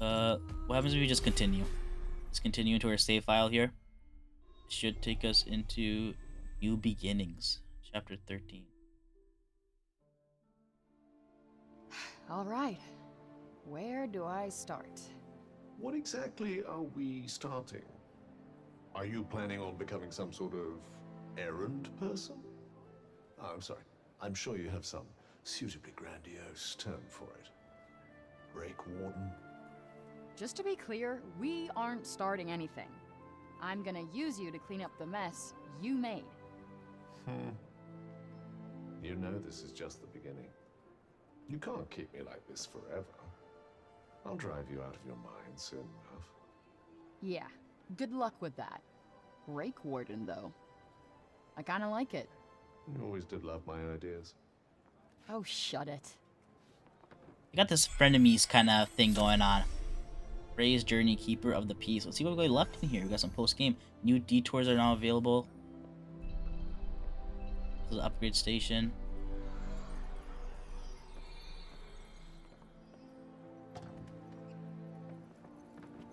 Uh, what happens if we just continue? Let's continue into our save file here. It should take us into New Beginnings, chapter 13. All right. Where do I start? What exactly are we starting? Are you planning on becoming some sort of errand person? Oh, I'm sorry. I'm sure you have some suitably grandiose term for it. Break warden? Just to be clear, we aren't starting anything. I'm gonna use you to clean up the mess you made. Hmm. You know this is just the beginning. You can't keep me like this forever. I'll drive you out of your mind soon enough. Yeah, good luck with that. Break Warden, though. I kinda like it. You always did love my ideas. Oh, shut it. I got this frenemies kind of thing going on. Ray's Journey Keeper of the Peace. Let's see what we got left in here. We got some post game. New detours are now available. This is upgrade station.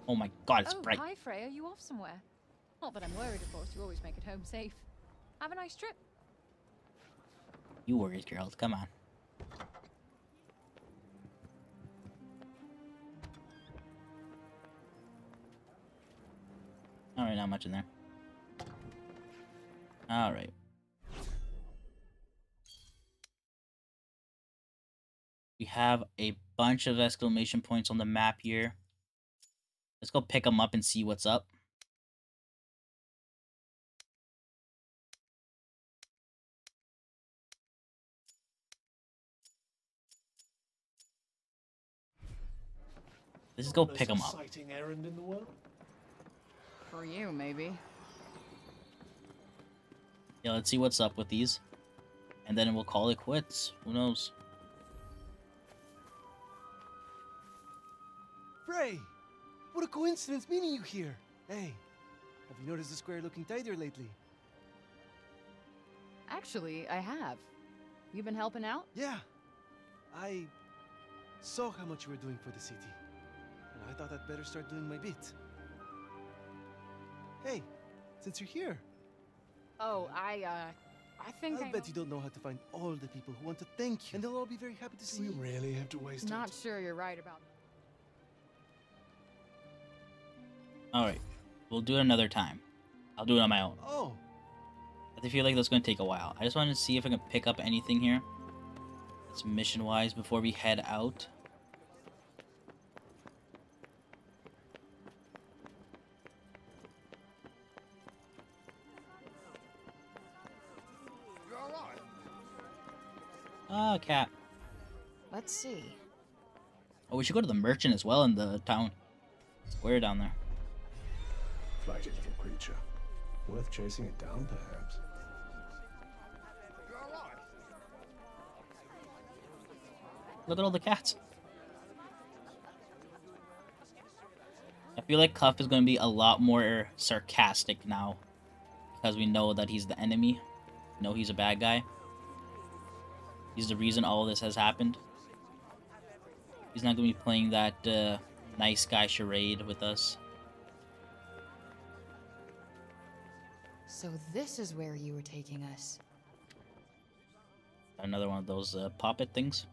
Oh my god, it's oh, bright. hi Freya, you off somewhere? Not that I'm worried, of course. You always make it home safe. Have a nice trip. You worried, girl. Come on. Alright, not much in there. Alright. We have a bunch of exclamation points on the map here. Let's go pick them up and see what's up. Let's go pick them up. Exciting errand in the world? For you, maybe. Yeah, let's see what's up with these. And then we'll call it quits. Who knows? Frey! What a coincidence meeting you here! Hey, have you noticed the square looking tidier lately? Actually, I have. You've been helping out? Yeah. I saw how much you were doing for the city. And I thought I'd better start doing my bit. Hey, since you're here, Oh, I, uh, I think I'll I bet know- you don't know how to find all the people who want to thank you. And they'll all be very happy to see We you. really have to waste Not it. sure you're right about Alright. We'll do it another time. I'll do it on my own. Oh, I feel like that's going to take a while. I just wanted to see if I can pick up anything here. It's mission-wise before we head out. Ah, cat. Let's see. Oh, we should go to the merchant as well in the town square down there. Flighty little creature. Worth chasing it down, perhaps. Look at all the cats. I feel like Cuff is going to be a lot more sarcastic now. Because we know that he's the enemy. Know he's a bad guy. He's the reason all this has happened. He's not going to be playing that uh, nice guy charade with us. So this is where you were taking us. Another one of those uh, puppet things.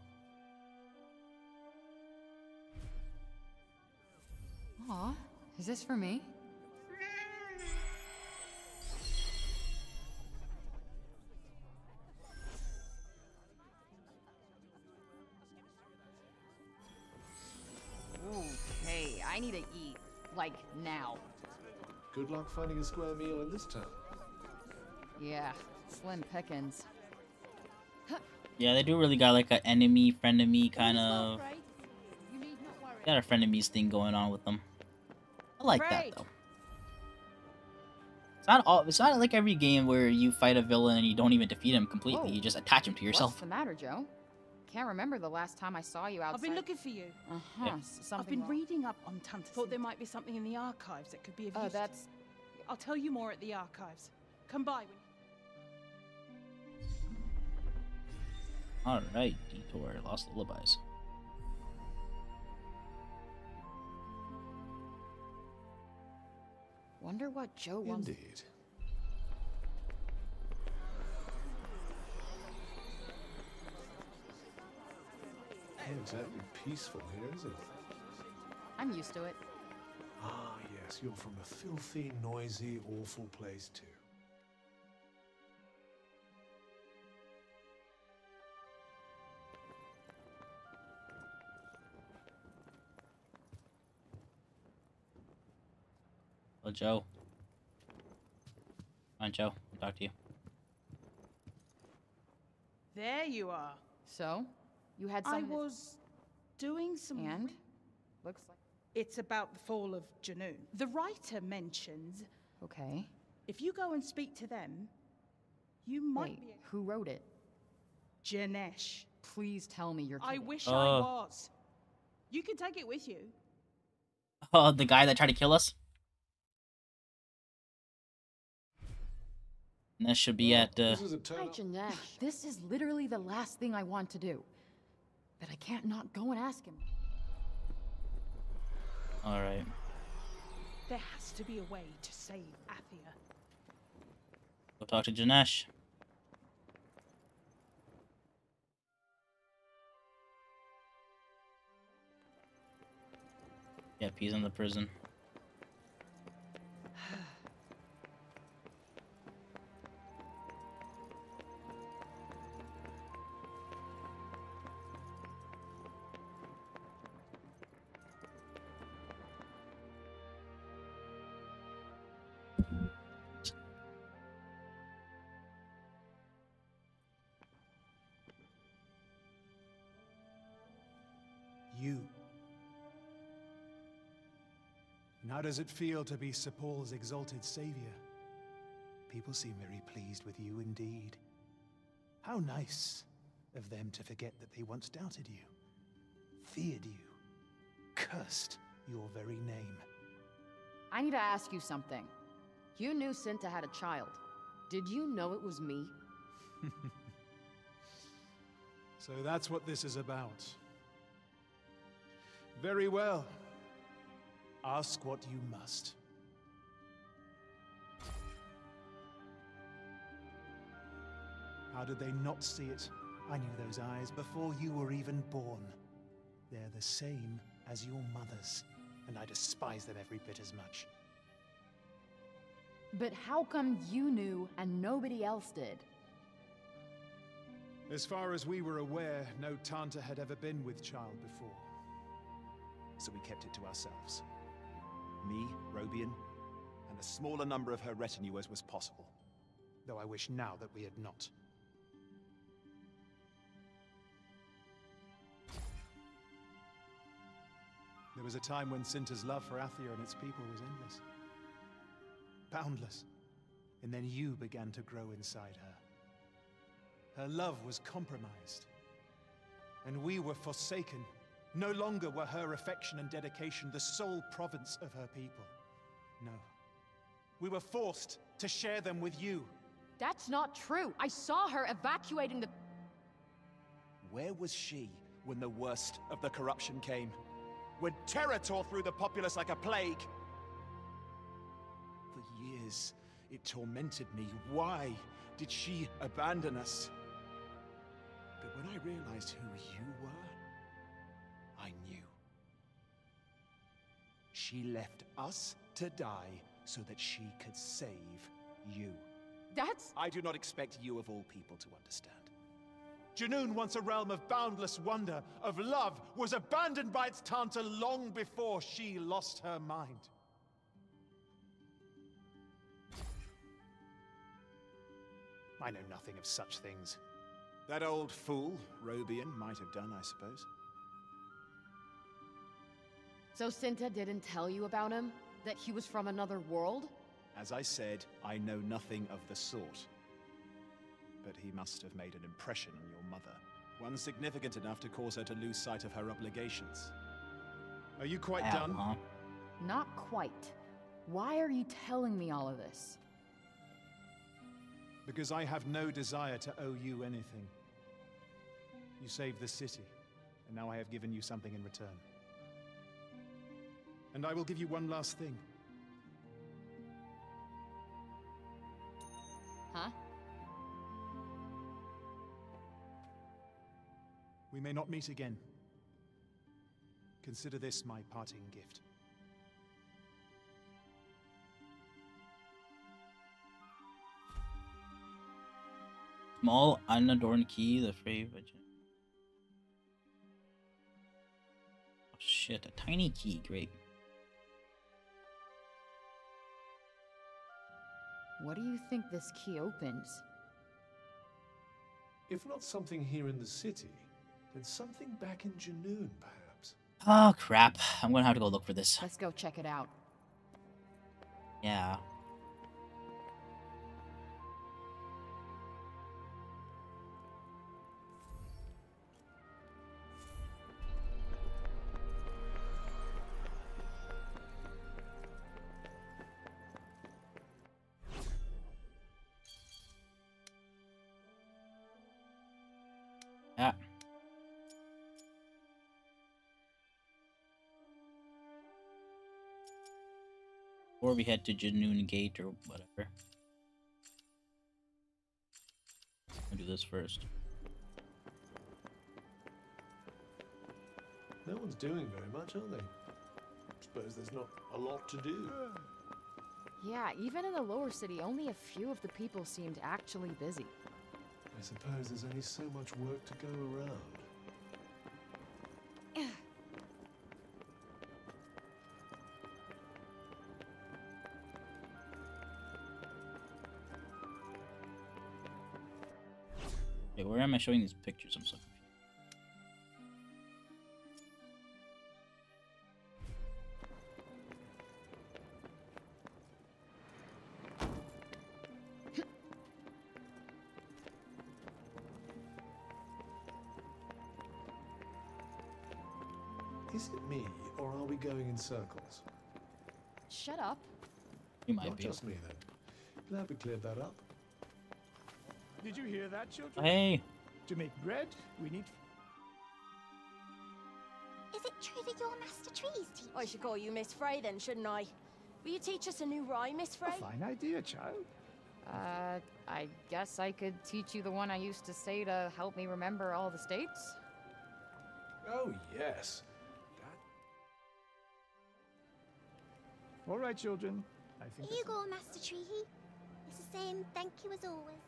Aw, is this for me? Like, now. Good luck finding a square meal in this town. Yeah, slim pickings. Yeah, they do really got like an enemy, frenemy kind All is well, of. Frey. You need not worry. Got a frenemies thing going on with them. I like that though. It's not all. It's not like every game where you fight a villain and you don't even defeat him completely. Whoa. You just attach him to yourself. What's the matter, Joe? can't remember the last time I saw you outside. I've been looking for you. Uh-huh. I've been wrong. reading up on Tantas. Thought there might be something in the archives that could be of oh, use. Oh, that's... I'll tell you more at the archives. Come by when... Alright, detour, lost lullabies. Wonder what Joe wants. Indeed. Not exactly peaceful here, is it? I'm used to it. Ah, yes, you're from a filthy, noisy, awful place, too. Well, Joe. Come on, Joe. I'll talk to you. There you are. So, you had some. I some. was doing some. And? Looks like. It's about the fall of Junoon. The writer mentions Okay. if you go and speak to them, you might Wait, be. who wrote it? Janesh. Please tell me you're I wish Uh. I was. You can take it with you. Oh, the guy that tried to kill us? And that should be at, uh, This is a Hi. Janesh. This is literally the last thing I want to do. But I can't not go and ask him. alright. There has to be a way to save Athia. Go talk to Janesh. Yep, he's in the prison. How does it feel to be Cipal's exalted savior? People seem very pleased with you indeed. How nice of them to forget that they once doubted you, feared you, cursed your very name. I need to ask you something. You knew Cinta had a child. Did you know it was me? So that's what this is about. Very well. Ask what you must. How did they not see it? I knew those eyes before you were even born. They're the same as your mother's, and I despise them every bit as much. But how come you knew and nobody else did? As far as we were aware, no Tanta had ever been with child before. So we kept it to ourselves. Me, Robian, and a smaller number of her retinue as was possible. Though I wish now that we had not. There was a time when Cinta's love for Athia and its people was endless. Boundless. And then you began to grow inside her. Her love was compromised. And we were forsaken. No longer were her affection and dedication the sole province of her people. No. We were forced to share them with you. That's not true. I saw her evacuating the. Where was she when the worst of the corruption came? When terror tore through the populace like a plague? For years, it tormented me. Why did she abandon us? But when I realized who you were, She left us to die so that she could save you. That's. I do not expect you of all people to understand. Junoon, once a realm of boundless wonder, of love, was abandoned by its Tanta long before she lost her mind. I know nothing of such things. That old fool, Robian, might have done, I suppose. So Cinta didn't tell you about him? That he was from another world? As I said, I know nothing of the sort. But he must have made an impression on your mother. One significant enough to cause her to lose sight of her obligations. Are you quite Ow, done? huh? Not quite. Why are you telling me all of this? Because I have no desire to owe you anything. You saved the city, and now I have given you something in return. And I will give you one last thing. Huh? We may not meet again. Consider this my parting gift. Small unadorned key, the free virgin. Oh shit, a tiny key, great. What do you think this key opens? If not something here in the city, then something back in Junoon, perhaps. Oh crap, I'm gonna have to go look for this. Let's go check it out. Yeah. Yeah. Or we head to Junoon Gate or whatever. I'll do this first. No one's doing very much, are they? Suppose there's not a lot to do. Yeah, even in the lower city, only a few of the people seemed actually busy. I suppose there's only so much work to go around. Wait, where am I showing these pictures? I'm so confused. Is it me, or are we going in circles? Shut up. You might Not be. just me, then. Glad we cleared that up. Did you hear that, children? Hey, To make bread, we need Is it true that you're Master Trees teacher? I should call you Miss Frey then, shouldn't I? Will you teach us a new rhyme, Miss Frey? a Frey? fine idea, child. Uh, I guess I could teach you the one I used to say to help me remember all the states. Oh, yes. All right, children. I think Here you that's- go, Master Tree. It's the same thank you as always.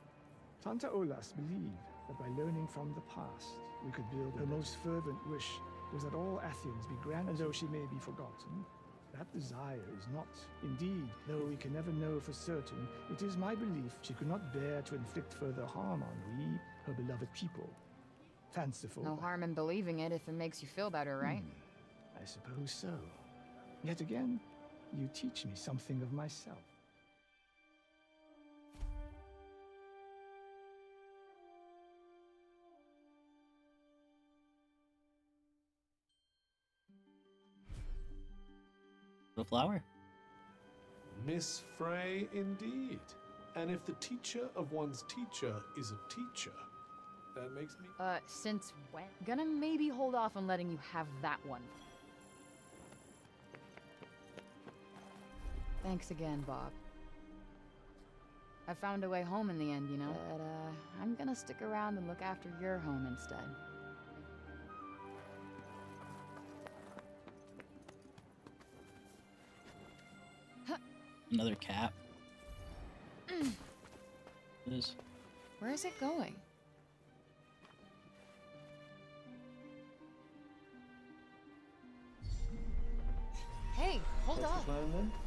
Tanta Olas believed that by learning from the past, we could build her most fervent wish was that all Athens be granted, and though she may be forgotten, that desire is not. Indeed, though we can never know for certain, it is my belief she could not bear to inflict further harm on we, her beloved people. Fanciful. No harm in believing it if it makes you feel better, right? Hmm, I suppose so. Yet again, you teach me something of myself. The flower. Miss Frey, indeed. And if the teacher of one's teacher is a teacher, that makes me. Uh, since when? Gonna maybe hold off on letting you have that one. Thanks again, Bob. I found a way home in the end, you know? But, uh, I'm gonna stick around and look after your home instead. Another cat. Mm. What is? Where is it going? Hey, hold That's the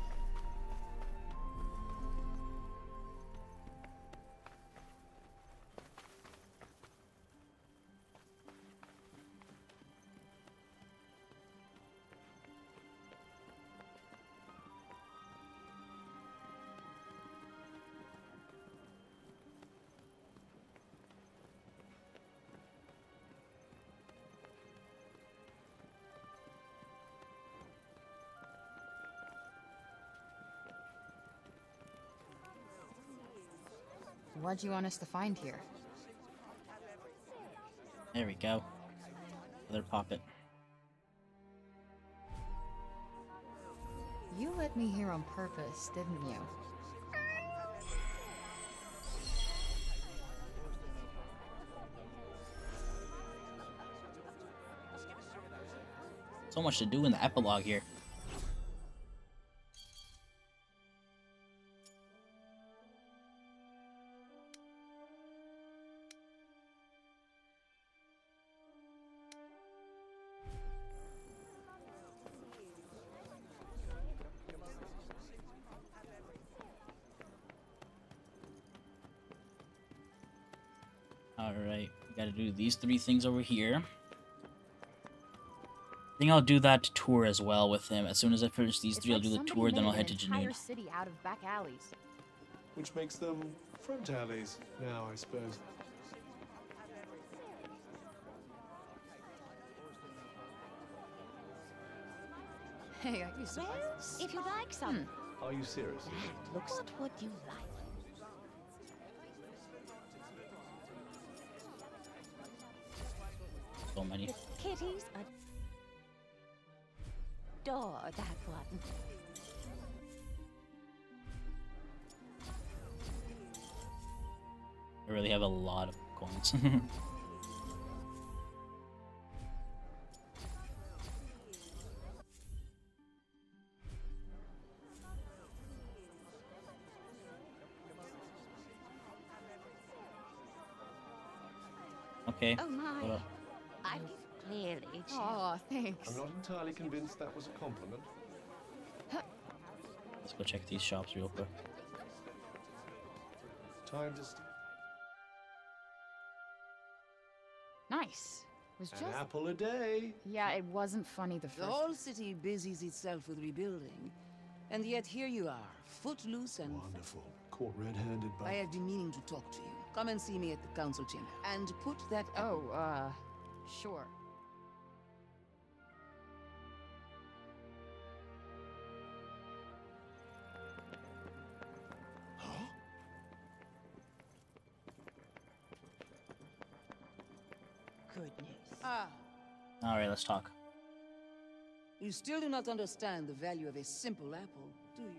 then? What'd you want us to find here? There we go. Another poppet. You let me here on purpose, didn't you? So much to do in the epilogue here. Alright, we gotta do these three things over here. I think I'll do that tour as well with him. As soon as I finish these It's three, like I'll do the tour, then I'll head to entire Junoon. city out of back alleys. Which makes them front alleys now, I suppose. Hey, I used to Well, if you like some, hmm. Are you serious? what would you like? Many. Kitties adore that one. I really have a lot of coins. okay. Oh my. Well, I clearly choose. Oh, thanks. I'm not entirely convinced that was a compliment. let's go check these shops real quick. Time to st- Nice. It was an just apple a day. yeah, it wasn't funny the The whole city busies itself with rebuilding, and yet here you are, footloose and. Wonderful. Caught red-handed by. I have been meaning to talk to you. Come and see me at the council chamber, and put that. Oh, uh, sure. News. Ah, Alright, let's talk. you still do not understand the value of a simple apple, do you?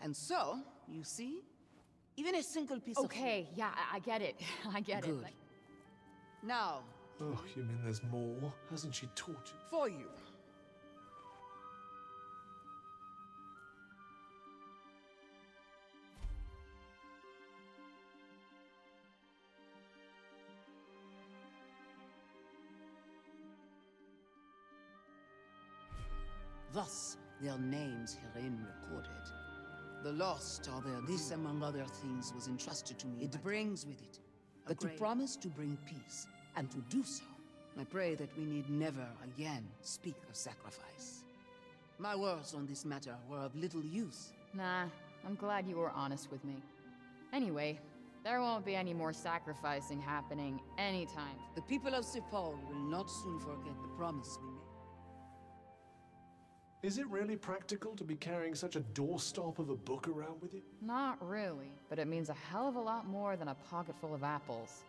And so, you see, even a single piece of. Okay, yeah, I, I get it. I get it. Good. Like, Now, Oh, you mean there's more? Hasn't she taught you? for you. Thus, their names herein recorded. The lost are there. This, among other things, was entrusted to me. It brings with it that to promise to bring peace, and to do so, I pray that we need never again speak of sacrifice. My words on this matter were of little use. nah, I'm glad you were honest with me. Anyway, there won't be any more sacrificing happening anytime. The people of Cipal will not soon forget the promise we made. Is it really practical to be carrying such a doorstop of a book around with you? Not really, but it means a hell of a lot more than a pocket full of apples.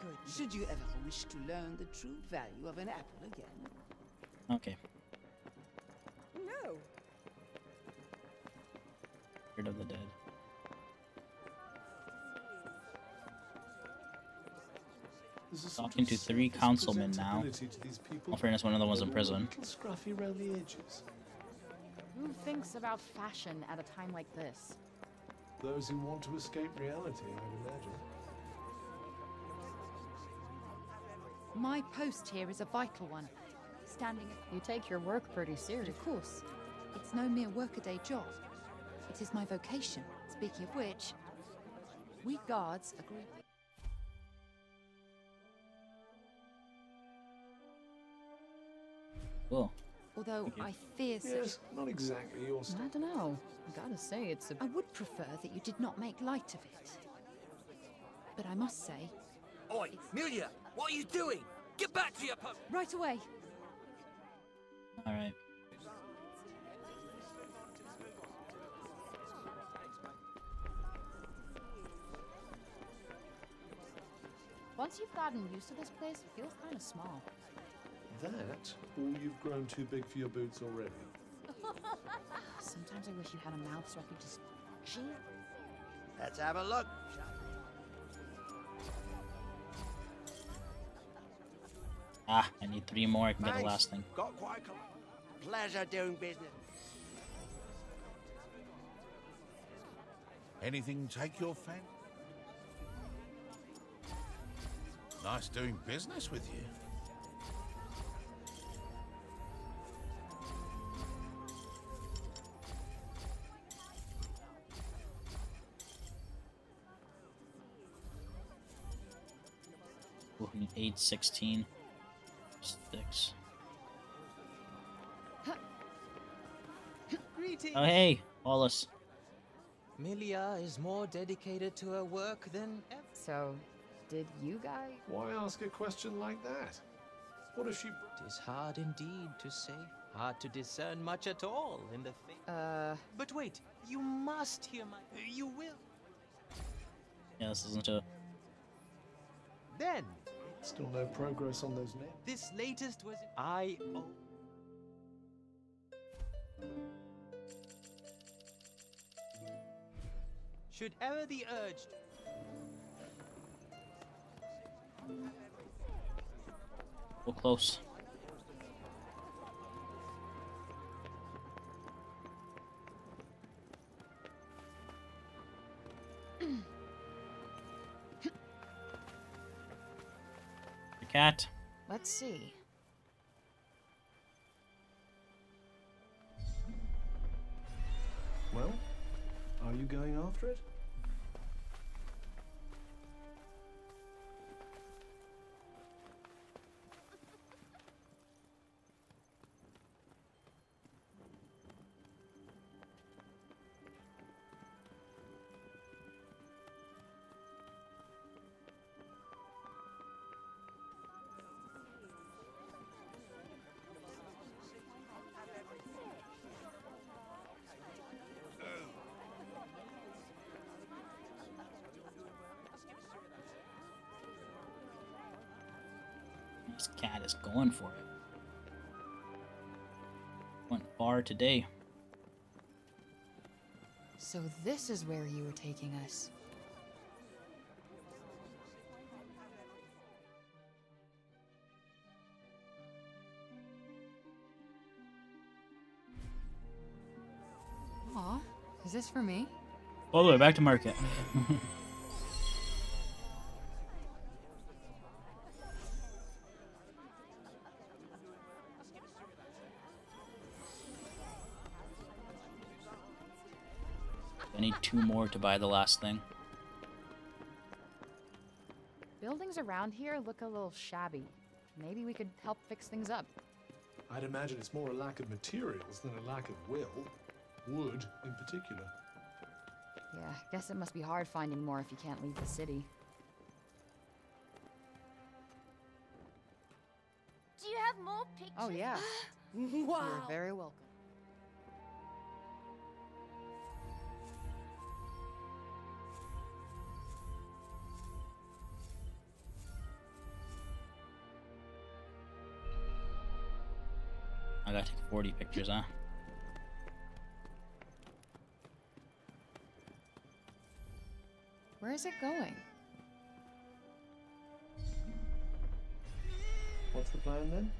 Good. Should you ever wish to learn the true value of an apple again? Okay. Talking to three councilmen now. presentability to these people, fairness, one of them was in but they're all prison. Scruffy around the edges. Who thinks about fashion at a time like this? Those who want to escape reality, I'd imagine. My post here is a vital one. Standing You take your work pretty serious. Of course. It's no mere workaday job. It is my vocation. Speaking of which, we guards agree. Cool. Although I fear such. Yes, not exactly your I don't know. I gotta say, it's a. I would prefer that you did not make light of it. But I must say, Oi, Milia, what are you doing? Get back to your post! right away. Alright. Once you've gotten used to this place, it feels kind of small that or you've grown too big for your boots already? Sometimes I wish you had a mouth so I could just cheer. Let's have a look, Ah, I need three more. I can get the last thing. Got quite a pleasure doing business. Anything take your fancy? Nice doing business with you. Ooh, I eight, 16, six. Greetings. Oh, hey, Wallace. Milia is more dedicated to her work than ever. So, did you guys? Why ask a question like that? What if she... It is hard indeed to say. Hard to discern much at all in the face. Uh. But wait, you must hear my. You will. Yeah, this isn't a. Then, Still no progress on those names. this latest was. I. Oh. Should ever the urged. We're close. Cat. Let's see. Well, are you going after it? This cat is going for it. Went far today. So this is where you were taking us. Aw, is this for me? All the way back to market. two more to buy the last thing. Buildings around here look a little shabby. Maybe we could help fix things up. I'd imagine it's more a lack of materials than a lack of will. Wood, in particular. Yeah, I guess it must be hard finding more if you can't leave the city. Do you have more pictures? Oh, yeah. wow. You're very welcome. Gotta take 40 pictures, huh? Where is it going? What's the plan then?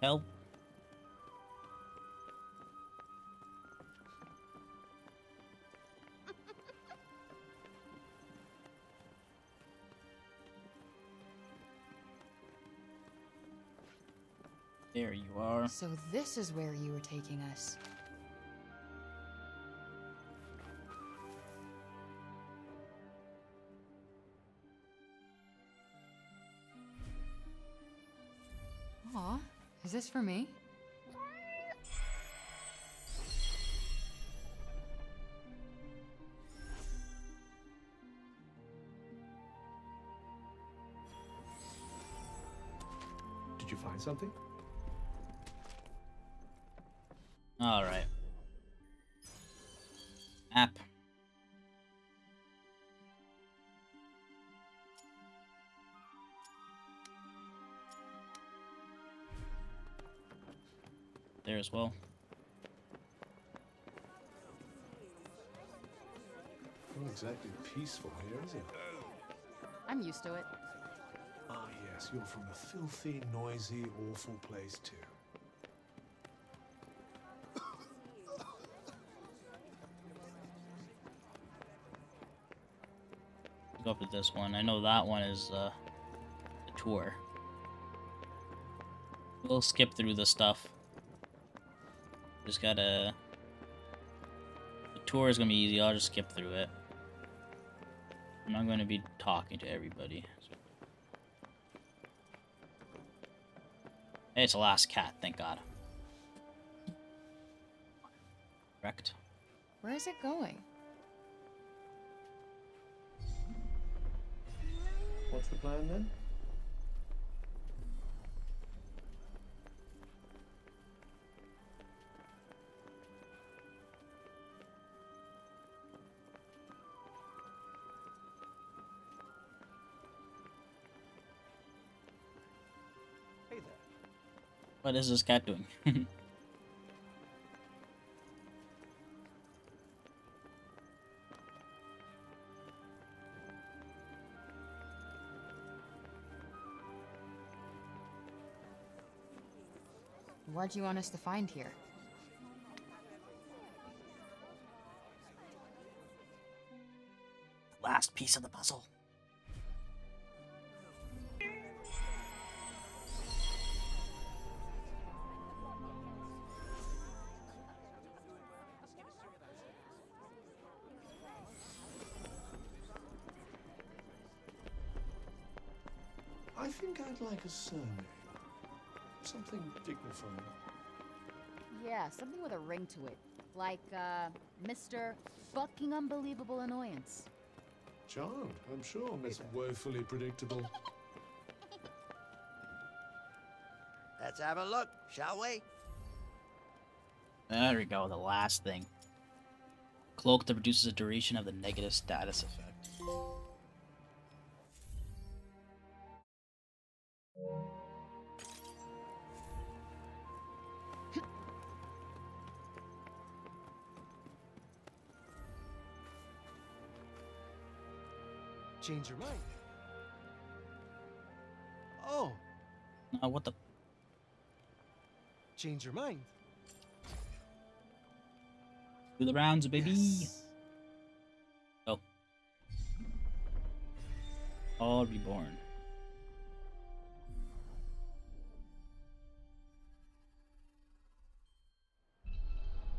Help. So this is where you were taking us. Aw, is this for me? Did you find something? Alright. App. There as well. Not exactly peaceful here, is it? I'm used to it. Ah, yes, you're from a filthy, noisy, awful place, too. Up to this one. I know that one is uh, the tour. We'll skip through the stuff. Just gotta... The tour is gonna be easy, I'll just skip through it. I'm not gonna be talking to everybody. Hey, it's the last cat, thank god. Correct. Where is it going? What's the plan then? Hey there. What is this cat doing? What do you want us to find here? The Last piece of the puzzle. I think I'd like a surname. Something dignified. Yeah, something with a ring to it. Like, uh, Mr. Fucking Unbelievable Annoyance. Charmed, I'm sure, Miss Woefully Predictable. Let's have a look, shall we? There we go, the last thing. Cloak that reduces the duration of the negative status effect. Change your mind. Oh, Oh, what the? change your mind. Do the rounds, baby. Yes. Go. All reborn.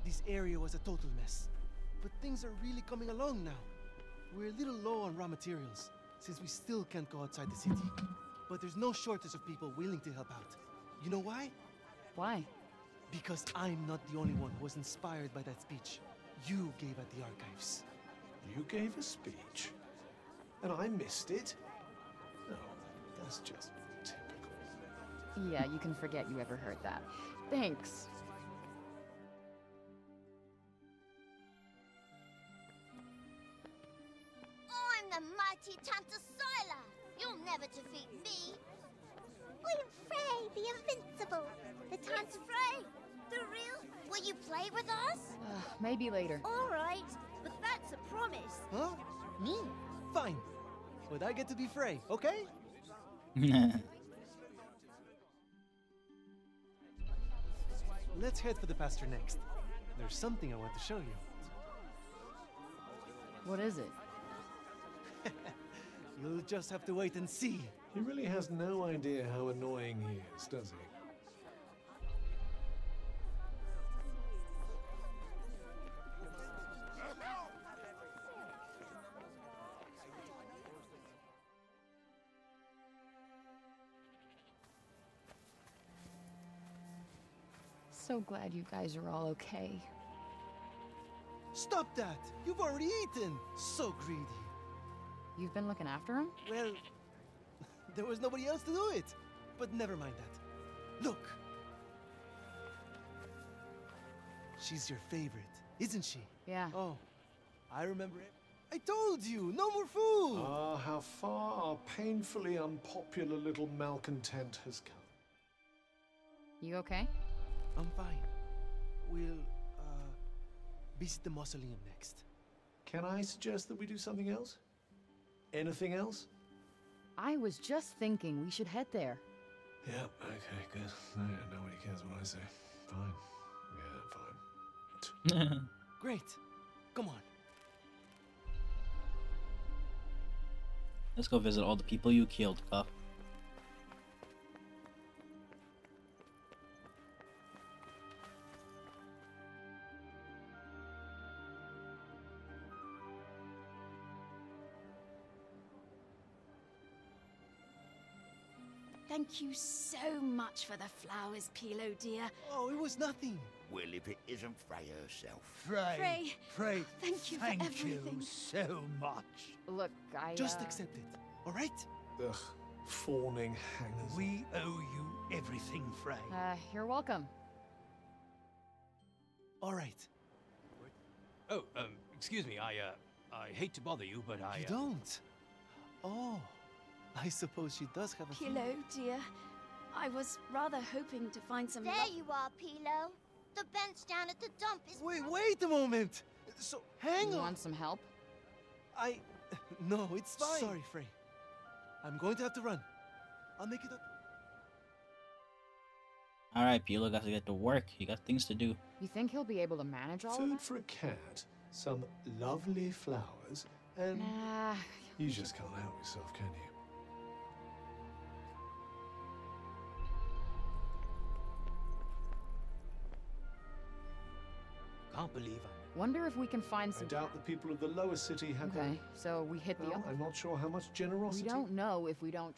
This area was a total mess. But things are really coming along now. We're a little low on raw materials, since we still can't go outside the city. But there's no shortage of people willing to help out. You know why? Why? Because I'm not the only one who was inspired by that speech you gave at the archives. You gave a speech, and I missed it? No, that's just typical. Yeah, you can forget you ever heard that. Thanks. The Tanta Frey. The real. Will you play with us? Uh, maybe later. All right, but that's a promise. Huh? Me? Fine. But I get to be Frey, okay? Let's head for the pasture next. There's something I want to show you. What is it? You'll just have to wait and see. He really has no idea how annoying he is, does he? So glad you guys are all okay. Stop that! You've already eaten! So greedy. You've been looking after him? Well, there was nobody else to do it. But never mind that. Look! She's your favorite, isn't she? Yeah. Oh, I remember it. I told you, no more food! Ah, how far our painfully unpopular little malcontent has come. You okay? I'm fine. we'll uh, visit the mausoleum next. Can I suggest that we do something else? Anything else? I was just thinking we should head there. Yeah, okay, good. No, nobody cares what I say. Fine. Yeah, fine. Great. Come on. Let's go visit all the people you killed, Cuff. Thank you so much for the flowers, Pilo dear. Oh, it was nothing. Well, if it isn't Frey herself. Frey, Frey, Frey, thank you for thank everything. you so much. Look, I. Just uh, accept it, all right? Ugh, fawning hangers. We owe you everything, Frey. Uh, you're welcome. All right. Oh, um, excuse me. I, uh, I hate to bother you, but I. You uh, don't? Oh, I suppose she does have a few- Pilo dear, I was rather hoping to find some. There luck- you are, Pilo. The bench down at the dump is. Wait, wait a moment. So, hang you on. You want some help? I. No, it's fine. Sorry, Frey. I'm going to have to run. I'll make it up. Alright, Pilo got to get to work. You got things to do. You think he'll be able to manage all of Food that? for a cat, some lovely flowers, and Nah. you just can't help yourself, can you? Can't believe I. Wonder if we can find some... I some. doubt the people of the lower city have. Okay, so we hit the. Upper- I'm not sure how much generosity... We don't know if we don't.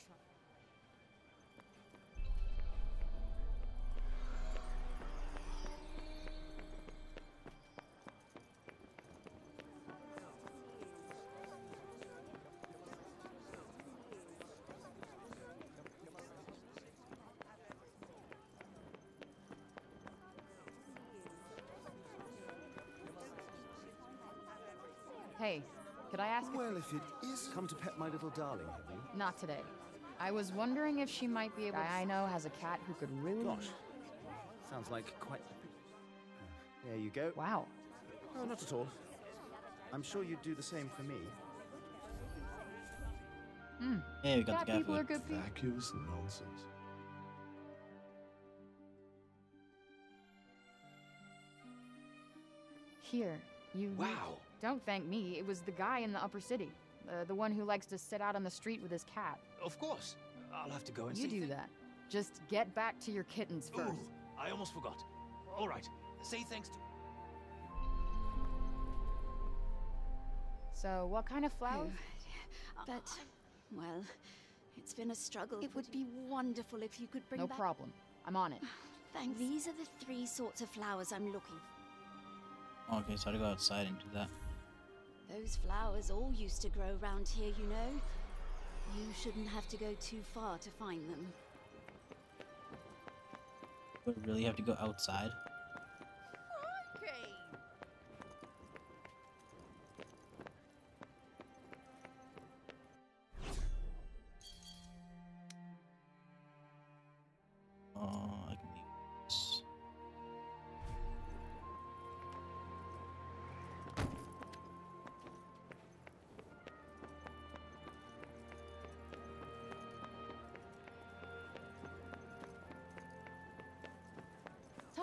If it is come to pet my little darling, have you? Not today. I was wondering if she might be able. to... I know has a cat who could really. Gosh, sounds like quite. Uh, there you go. Wow. Oh, not at all. I'm sure you'd do the same for me. Hmm. Hey, we got Cat the cat people are food. good people. Vacuous nonsense. Here, you. Wow. Don't thank me. It was the guy in the upper city, uh, the one who likes to sit out on the street with his cat. Of course. I'll have to go and You see. do thank- that. Just get back to your kittens first. Ooh, I almost forgot. All right. Say thanks to. So, what kind of flowers? But, well, it's been a struggle. It would be wonderful if you could bring No back. problem. I'm on it. Thanks. These are the three sorts of flowers I'm looking for. Okay, so I gotta go outside and do that. Those flowers all used to grow around here, you know. You shouldn't have to go too far to find them. I really have to go outside?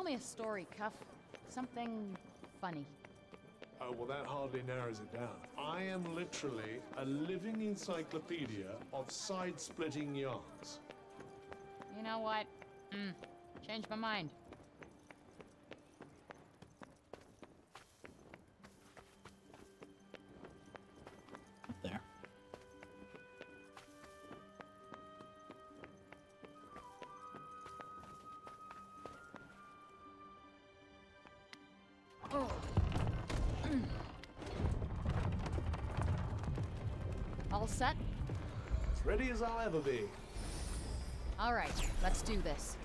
Me a story, Cuff. Something funny. Oh, well, that hardly narrows it down. I am literally a living encyclopedia of side splitting yarns. You know what? Mm, changed my mind. As I'll ever be. All right, let's do this.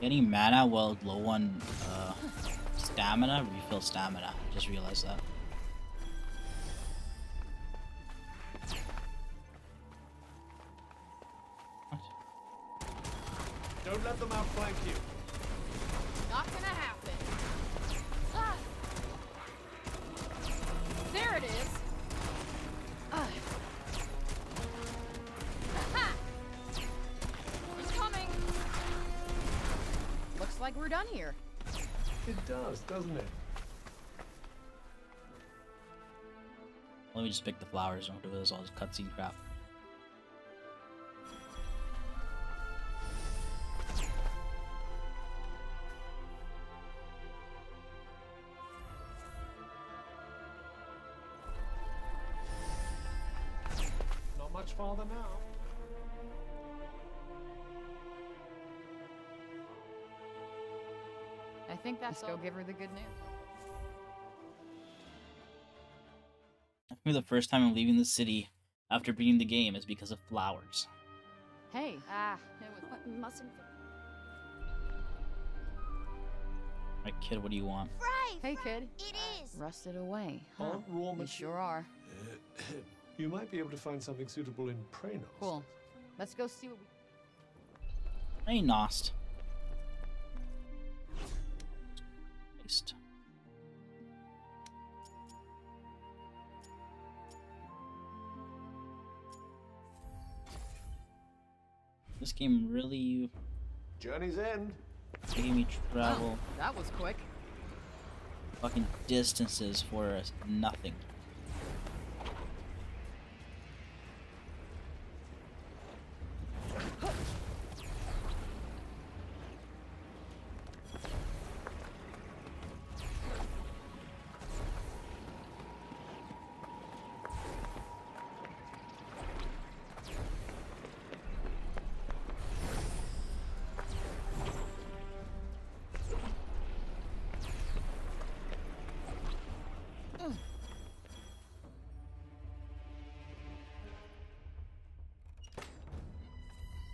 Getting mana while low on uh, stamina, refill stamina. Just realized that. Just pick the flowers. Don't do this all this cutscene crap. Not much farther now. I think that's go give her the good news. I think the first time I'm leaving the city after beating the game is because of flowers. Hey, ah, it was what mustn't. Right, kid, what do you want? Hey, kid. It is. Rusted away. Huh? Aren't raw They sure are. You might be able to find something suitable in Praenost. Cool. Let's go see what we. Hey, Nost. Paste. This game really Journey's end. making me travel Oh, that was quick. fucking distances for us. nothing.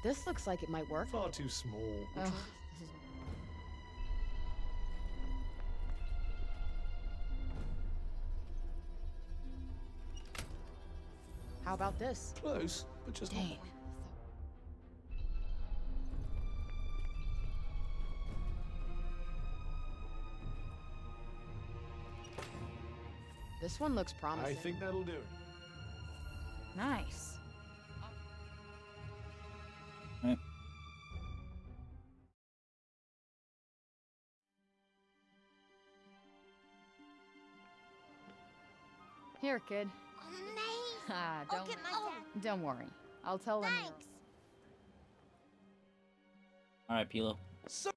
This looks like it might work. Far too small. Ugh, this is- How about this? Close, but just not This one looks promising. I think that'll do it. Nice. Here, kid. Amazing. Ah, I'll don't get my dad. don't worry. I'll tell them. Thanks. Alright, Pilo. So,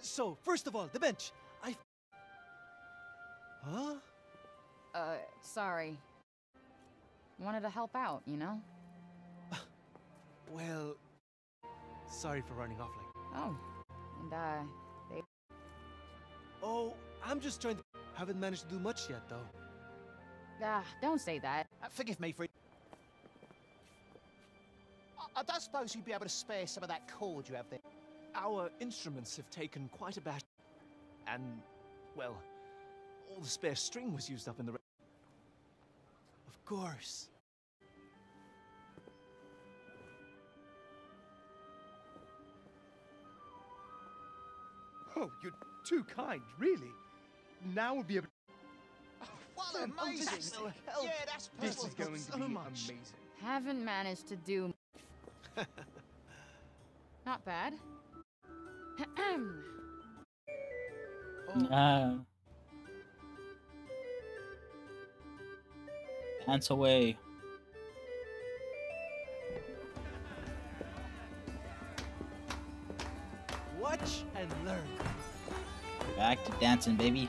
so first of all, the bench. I. Huh? Uh, sorry. Wanted to help out, you know? Well, sorry for running off like. Oh, and uh, they. Oh, I'm just trying to. Haven't managed to do much yet, though. Ah, don't say that. Uh, forgive me for it. I, I don't suppose you'd be able to spare some of that cord you have there. Our instruments have taken quite a bash, and well, all the spare string was used up in the. Re- of course. Oh, you're too kind, really. Now we'll be able. What oh, this amazing! is- Yeah, that's This is going to so be much. amazing. Haven't managed to do. Not bad. Ah. Dance away. Watch and learn. Back to dancing, baby.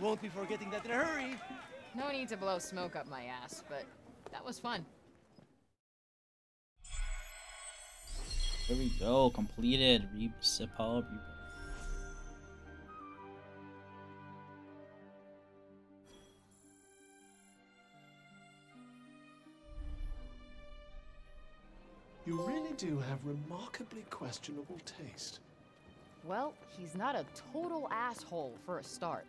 Won't be forgetting that in a hurry. No need to blow smoke up my ass, but that was fun. There we go. Completed. Re Cipal. Re You really do have remarkably questionable taste. Well, he's not a total asshole for a start.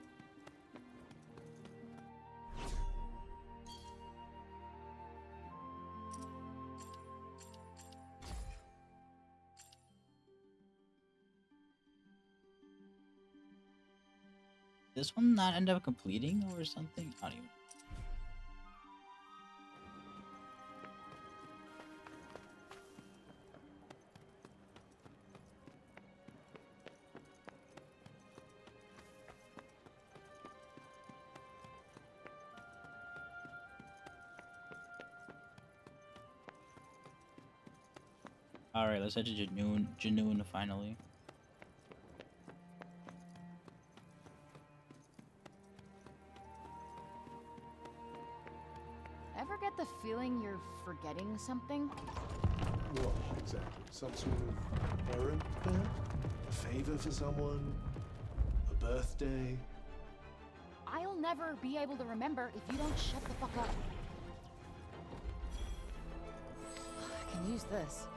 This one not end up completing or something? I don't even. Alright, let's head to Junoon, Junoon finally. Forgetting something? What exactly? Some sort of errand, perhaps? A favor for someone? A birthday? I'll never be able to remember if you don't shut the fuck up. I can use this.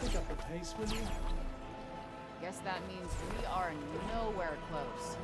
Pick up the pace, will you? Guess that means we are nowhere close.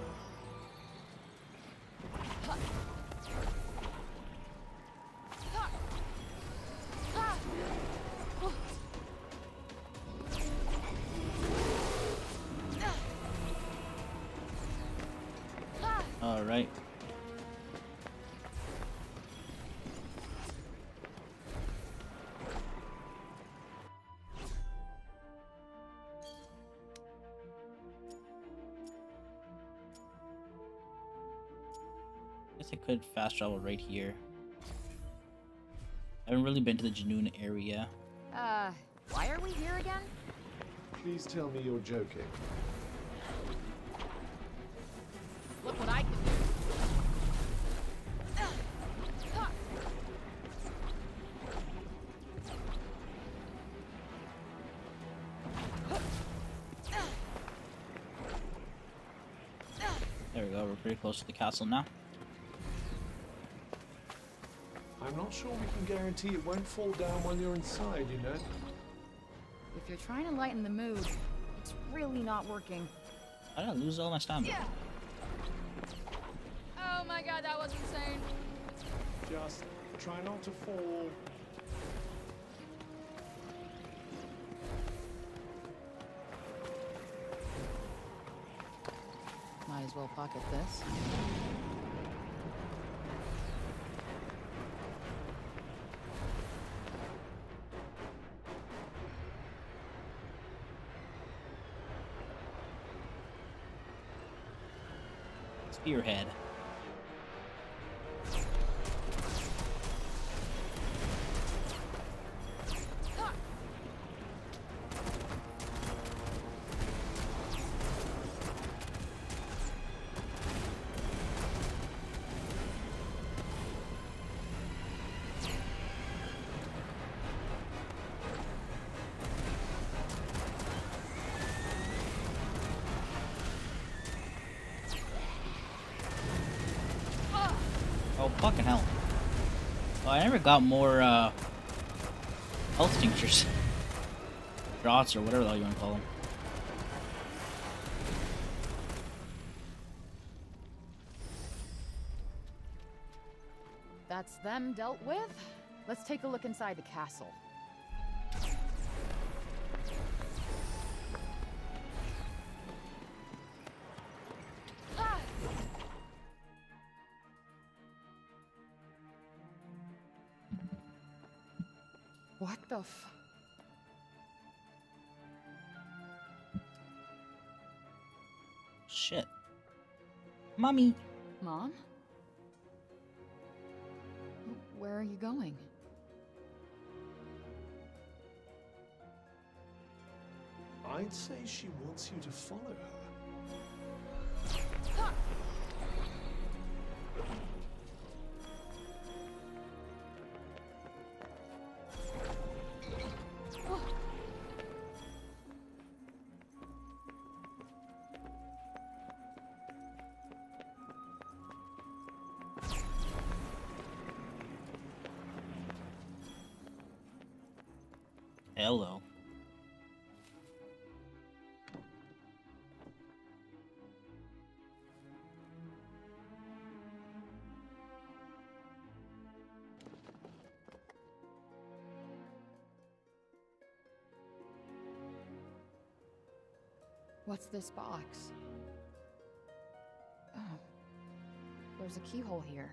Guess I could fast travel right here. I haven't really been to the Junoon area. Uh, why are we here again? Please tell me you're joking. Look what I can do. There we go, we're pretty close to the castle now. I'm not sure we can guarantee it won't fall down while you're inside, you know? If you're trying to lighten the mood, it's really not working. I don't lose all my stamina. Yeah. Oh my god, that was insane. Just try not to fall. Might as well pocket this. Spearhead. Never got more, uh, health tinctures. Drots or whatever the hell you want to call them. That's them dealt with. Let's take a look inside the castle. Mommy. Mom? Where are you going? I'd say she wants you to follow her. Hello. What's this box? Oh. There's a keyhole here.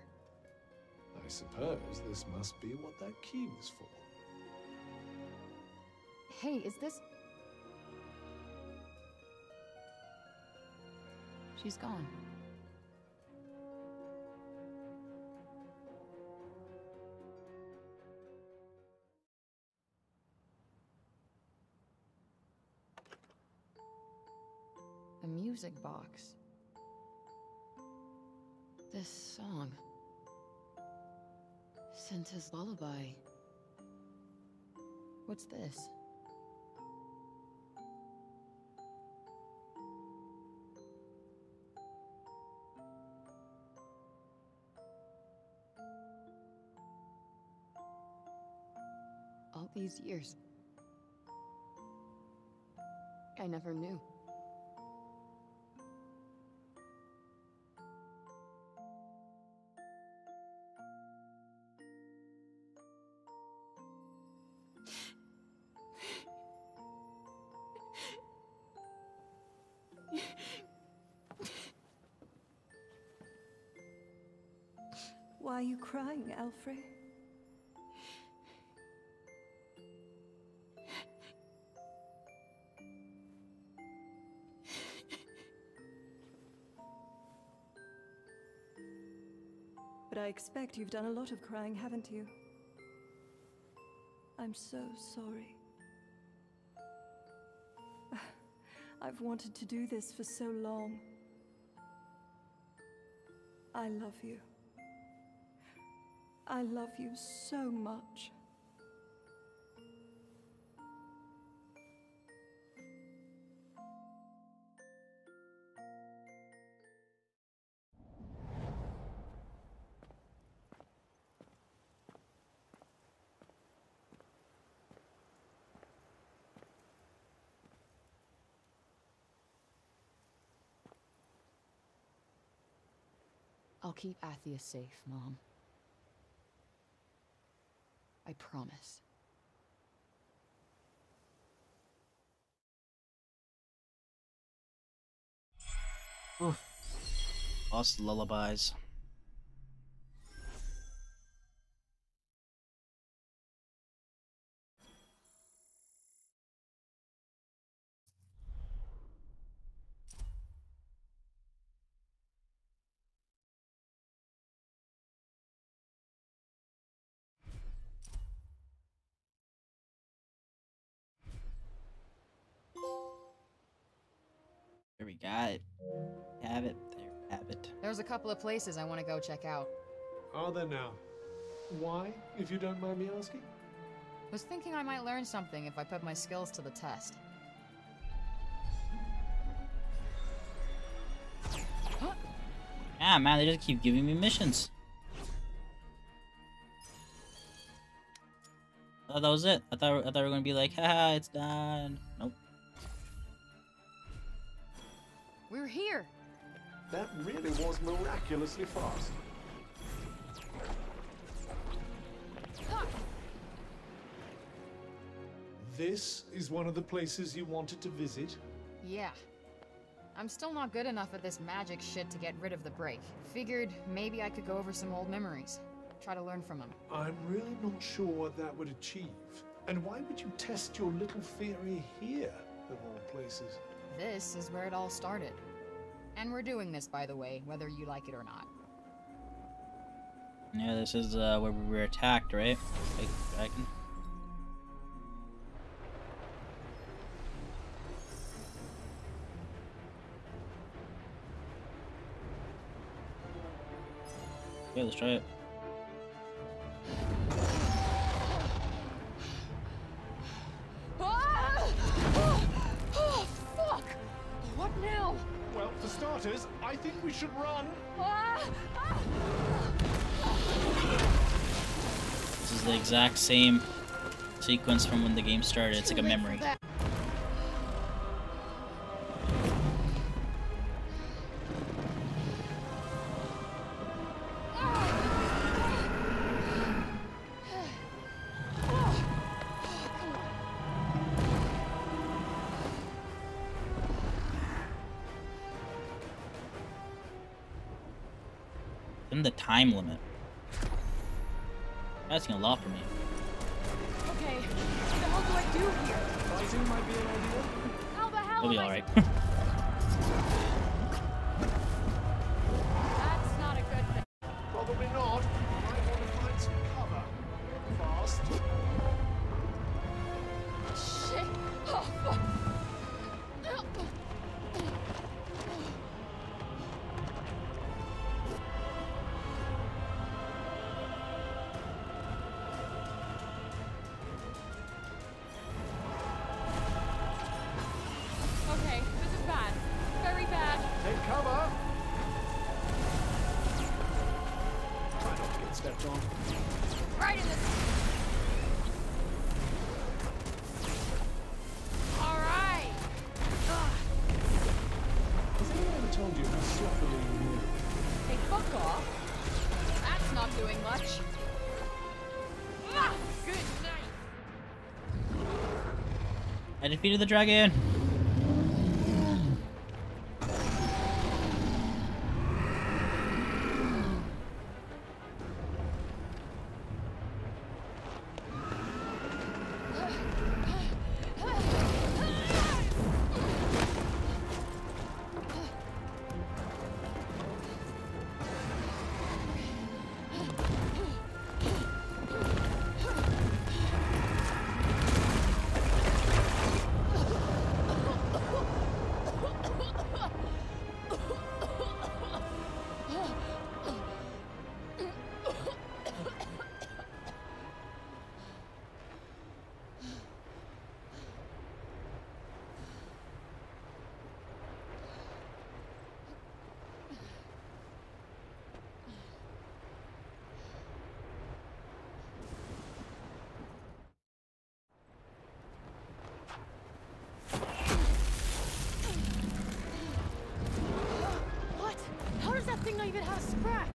I suppose this must be what that key was for. Hey, is this. She's gone. A music box. This song. Tanta's lullaby. What's this? These years. I never knew. Why are you crying, Alfre? Expect you've done a lot of crying, haven't you? I'm so sorry. I've wanted to do this for so long. I love you. I love you so much. I'll keep Athia safe, Mom. I promise. Oof. Lost lullabies. A couple of places I want to go check out. Are there now? Why, if you don't mind me asking? Was thinking I might learn something if I put my skills to the test. Ah, man, they just keep giving me missions. I thought that was it. I thought I thought we were gonna be like, haha, it's done. Nope. We're here. That really was miraculously fast. This is one of the places you wanted to visit? Yeah. I'm still not good enough at this magic shit to get rid of the break. Figured maybe I could go over some old memories. Try to learn from them. I'm really not sure what that would achieve. And why would you test your little theory here, of all places? This is where it all started. And we're doing this, by the way, whether you like it or not. Yeah, this is uh, where we were attacked, right? I, I can... Yeah, let's try it. starters, I think we should run. This is the exact same sequence from when the game started. It's like a memory. time limit. Asking a lot from me. Speed of the dragon. I even have a scratch.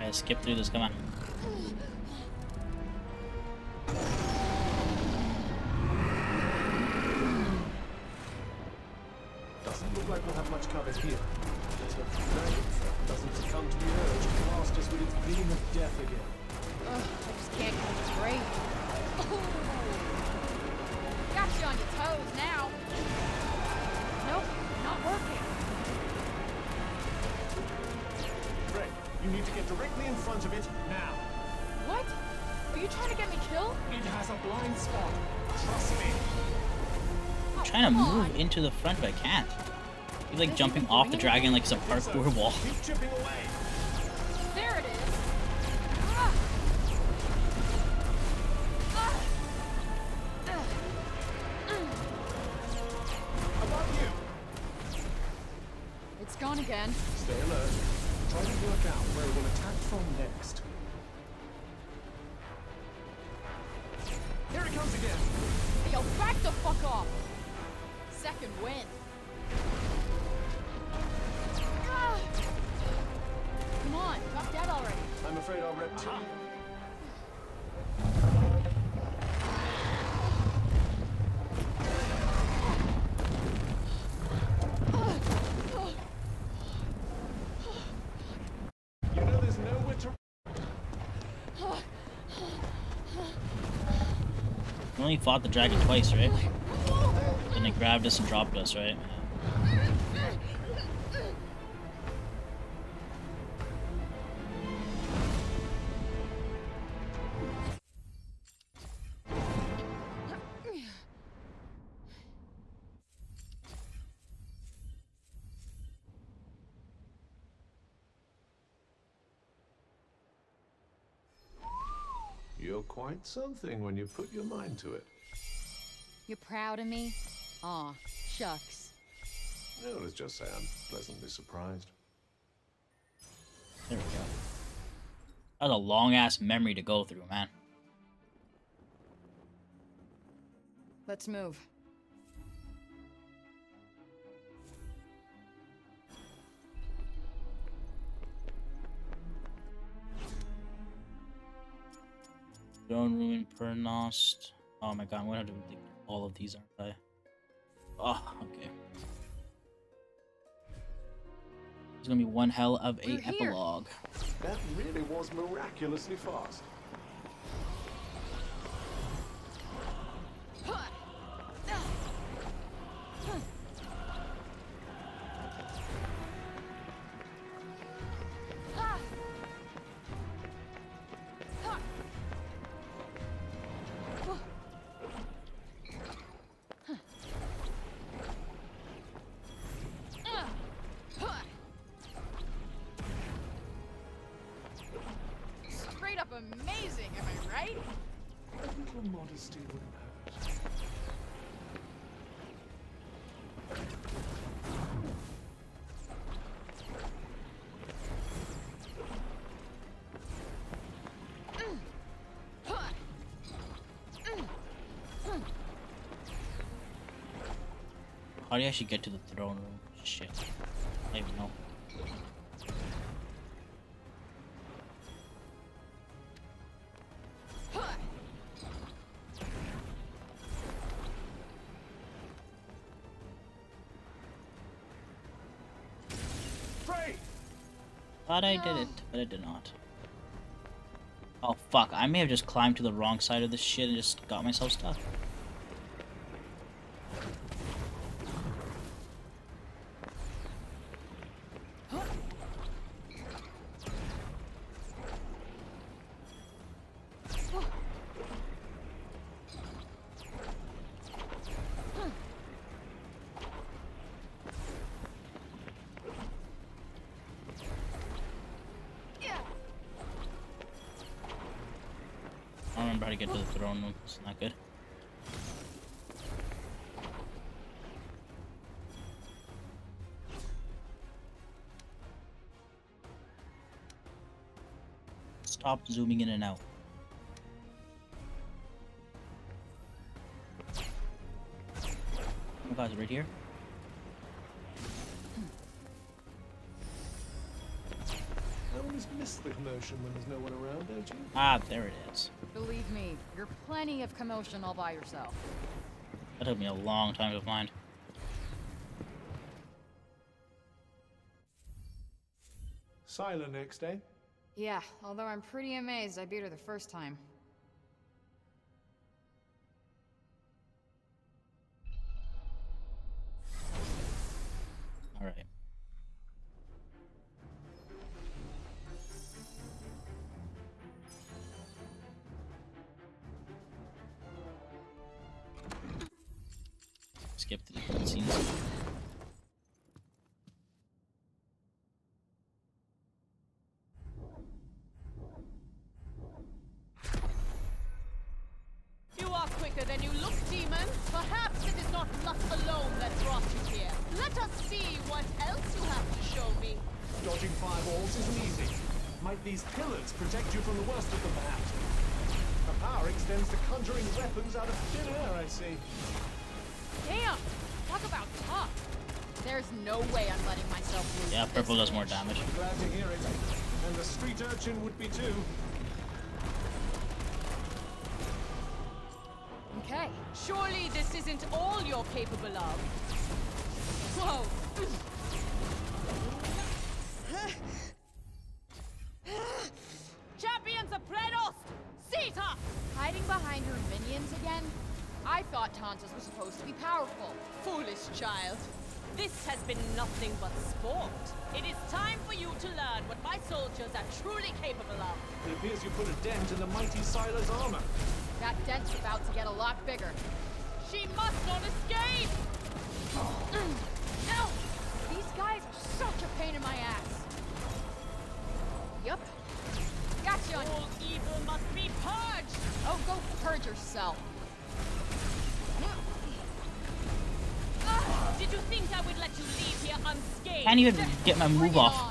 I skip through this, come on. into the front, but I can't. He's like jumping off the dragon like some a parkour wall. Fought the dragon twice, right? Then it grabbed us and dropped us, right? You're quite something when you put your mind to it. You proud of me? Aw, shucks. No, let's just say I'm pleasantly surprised. There we go. That's a long ass memory to go through, man. Let's move. Throne Ruin, Praenost. Oh my god, I'm gonna have to think all of these, aren't I? Oh, ah, okay. There's gonna be one hell of a We're here. epilogue. That really was miraculously fast. How do you actually get to the throne room? Shit. I don't even know. Thought I did it, but I did not. Oh fuck, I may have just climbed to the wrong side of this shit and just got myself stuck. Stop zooming in and out. Oh guys, right here. I always miss the commotion when there's no one around, don't you? Ah, there it is. Believe me, you're plenty of commotion all by yourself. That took me a long time to find. Sila next, eh? Yeah, although I'm pretty amazed I beat her the first time. Alright. Skip the cutscenes. Purple does more much. damage. Glad to hear it. And the street urchin would be too. Okay. Surely this isn't all you're capable of. can't even get my move off.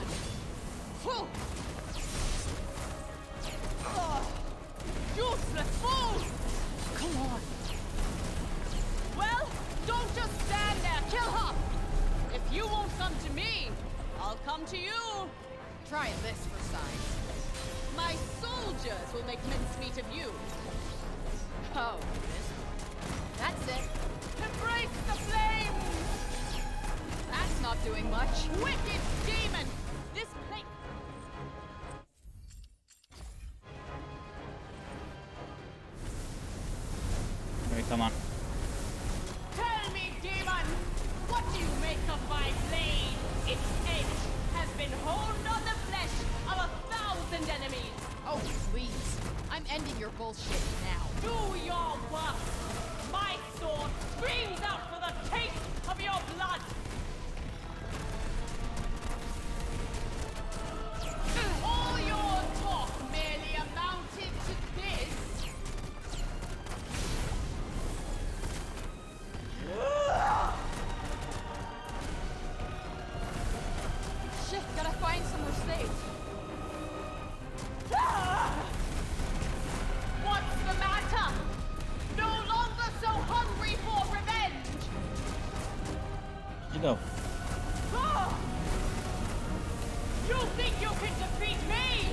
You think you can defeat me?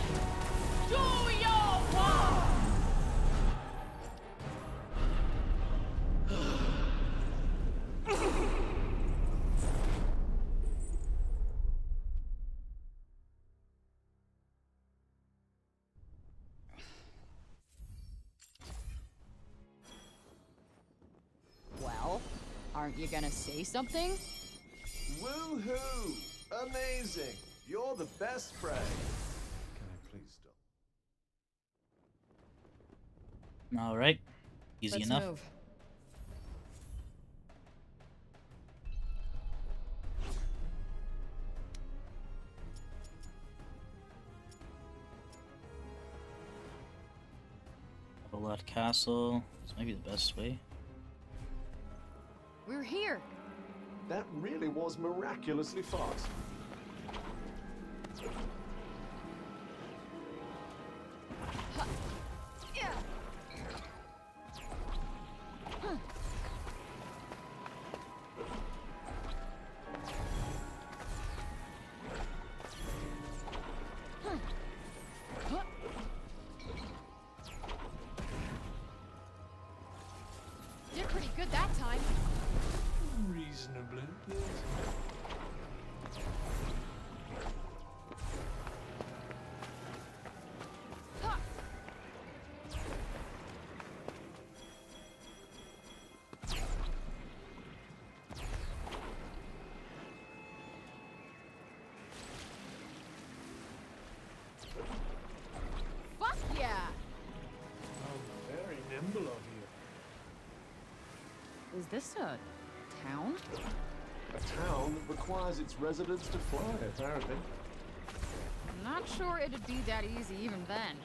Do your part! Well, aren't you gonna say something? Woohoo! Amazing! You're the best friend. Can I please stop? All right. Easy Let's enough. Move. Castle. This might be the best way. We're here! That really was miraculously fast. this a town? A town that requires its residents to fly, apparently. I'm not sure it'd be that easy even then.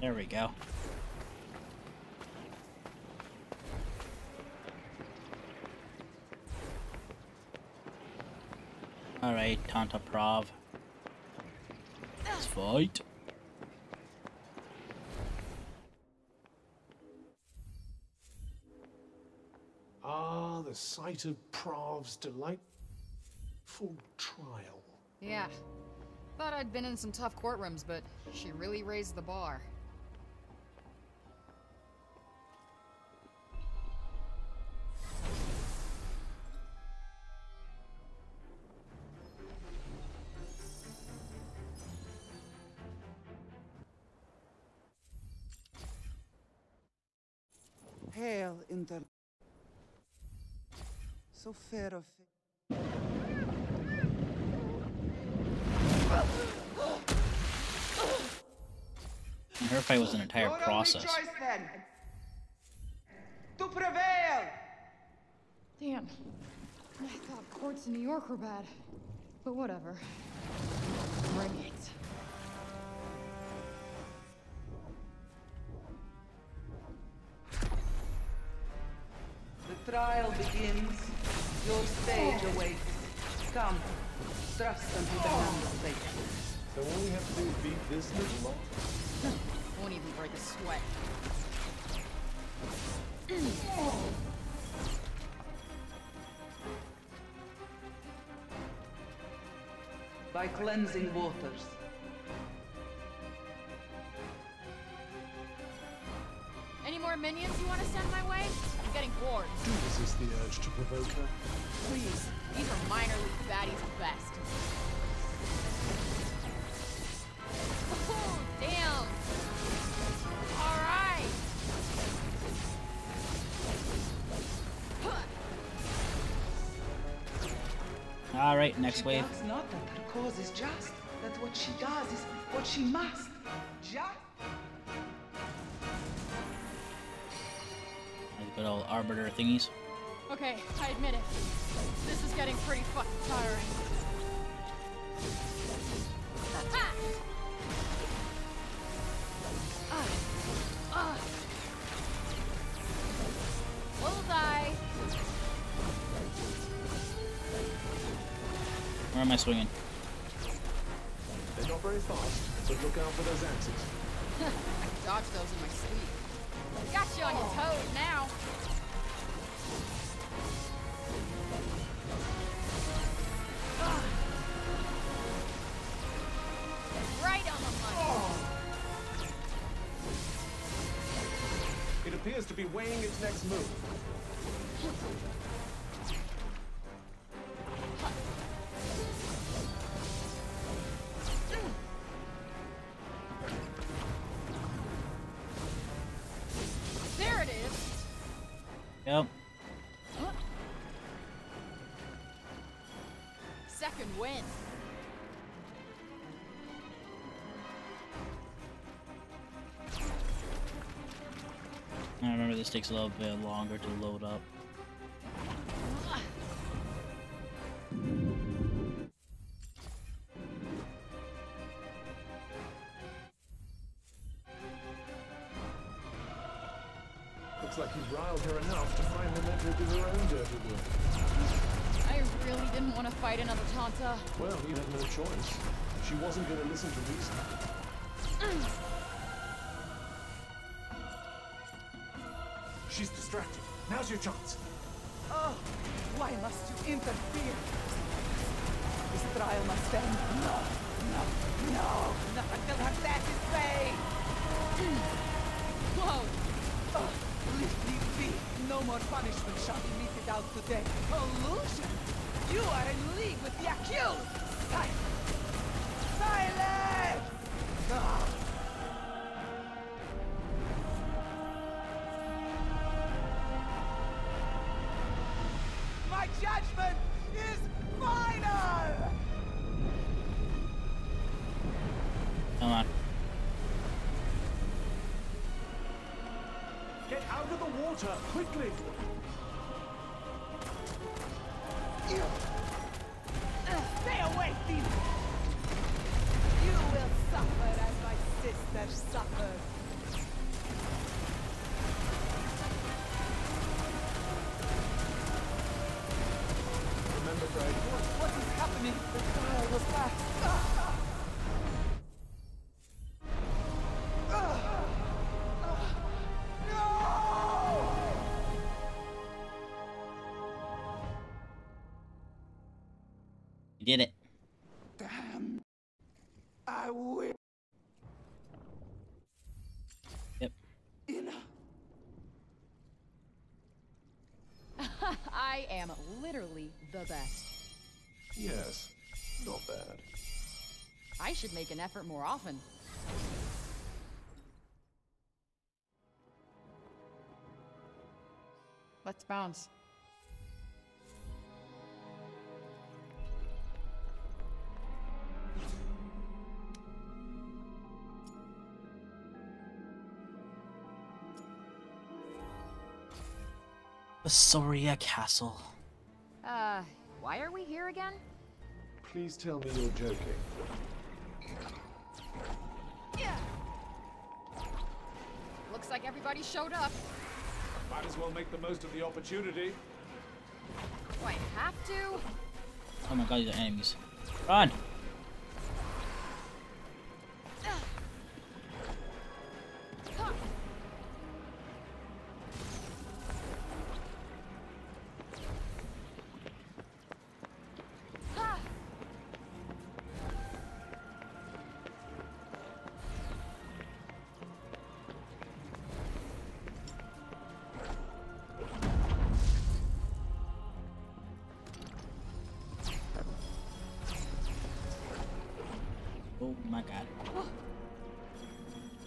There we go. Alright, Tanta Prav. Let's fight. night of Prav's delightful trial. Yeah. Thought I'd been in some tough courtrooms, but she really raised the bar. Hail, Inter... So fair of. And her fight was an entire Your process. Choice, then. To prevail. Damn. I thought courts in New York were bad. But whatever. Bring it. The trial begins. Your stage awaits. Come, thrust unto the hand's sake. So all we have to do is beat this little lot? Won't even break a sweat. By cleansing waters. Any more minions you want to send my way? I'm getting bored. Do resist the urge to provoke her. Please. These are minor league baddies at best. Oh, damn. All right. All right, next she wave. doubts not that her cause is just, that what she does is what she must. Just. Like good old arbiter thingies. Okay, I admit it. This is getting pretty fucking tiring. Ha! Ah. Ah. Bullseye! Where am I swinging? They're not very fast, but look out for those axes. I can dodge those in my sleep. Got you on your toes now. Right on the money. It appears to be weighing its next move. Takes a little bit longer to load up. Looks like you've riled her enough to finally let her do her own dirty work. I really didn't want to fight another Tanta. Well, you had no choice. She wasn't going to listen to reason. She's distracted. Now's your chance. Oh, why must you interfere? This trial must end. No, no, no, not until her death is paid. Whoa! Oh, leave me. No more punishment shall be meted out today. Collusion? You are in league with the accused! Silence! Silence! Ah. Quickly! Should make an effort more often. Let's bounce. Soria Castle. Uh, why are we here again? Please tell me you're joking. Looks like everybody showed up. Might as well make the most of the opportunity. Do I have to? Oh my god, these are enemies. Run!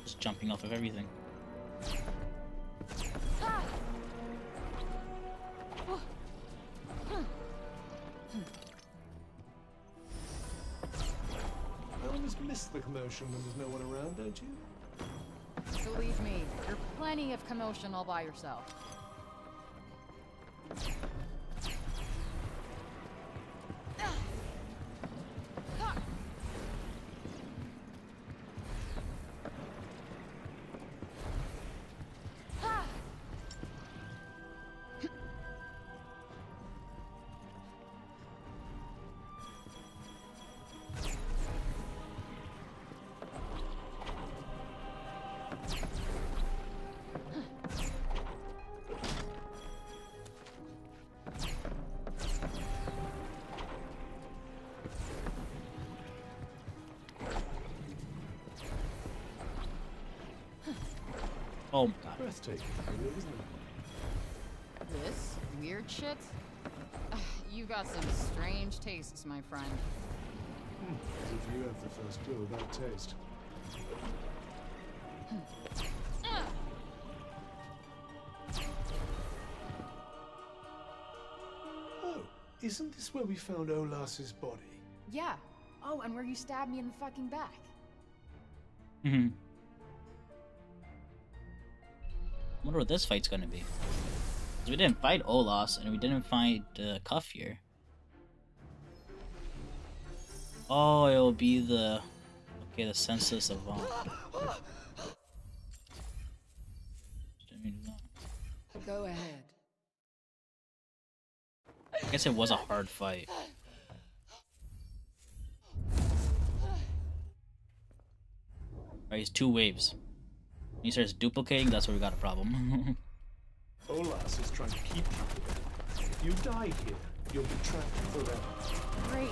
Just jumping off of everything. I always miss the commotion when there's no one around, don't you? Believe me, you're plenty of commotion all by yourself. My god. Breathtaking, really, isn't? This weird shit? You got some strange tastes, my friend. Hmm. As if you have the first clue about taste. Oh, isn't this where we found Olas's body? Yeah. Oh, and where you stabbed me in the fucking back. hmm Wonder what this fight's gonna be. 'Cause we didn't fight Olas, and we didn't fight uh, Cuff here. Oh, it'll be the okay, the senseless avant. Didn't mean to do that. Go ahead. I guess it was a hard fight. Alright, he's two waves. When he starts duplicating, that's where we got a problem. Olas is trying to keep you here. If you die here, you'll be trapped forever. Great.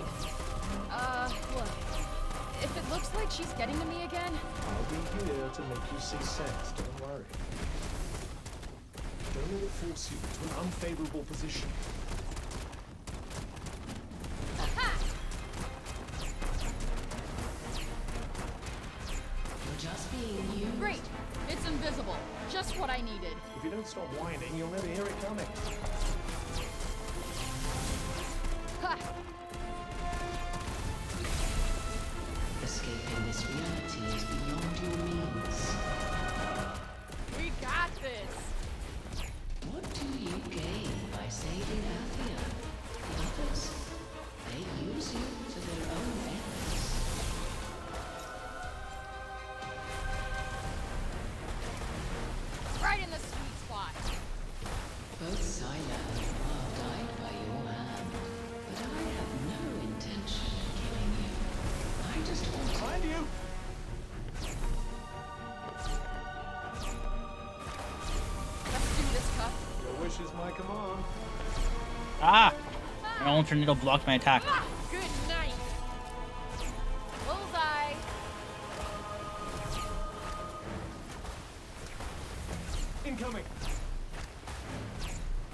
Uh, look. If it looks like she's getting to me again, I'll be here to make you see sense, don't worry. Don't let it force you into an unfavorable position. If you My own tornado blocked my attack. Good night! Bullseye. Incoming.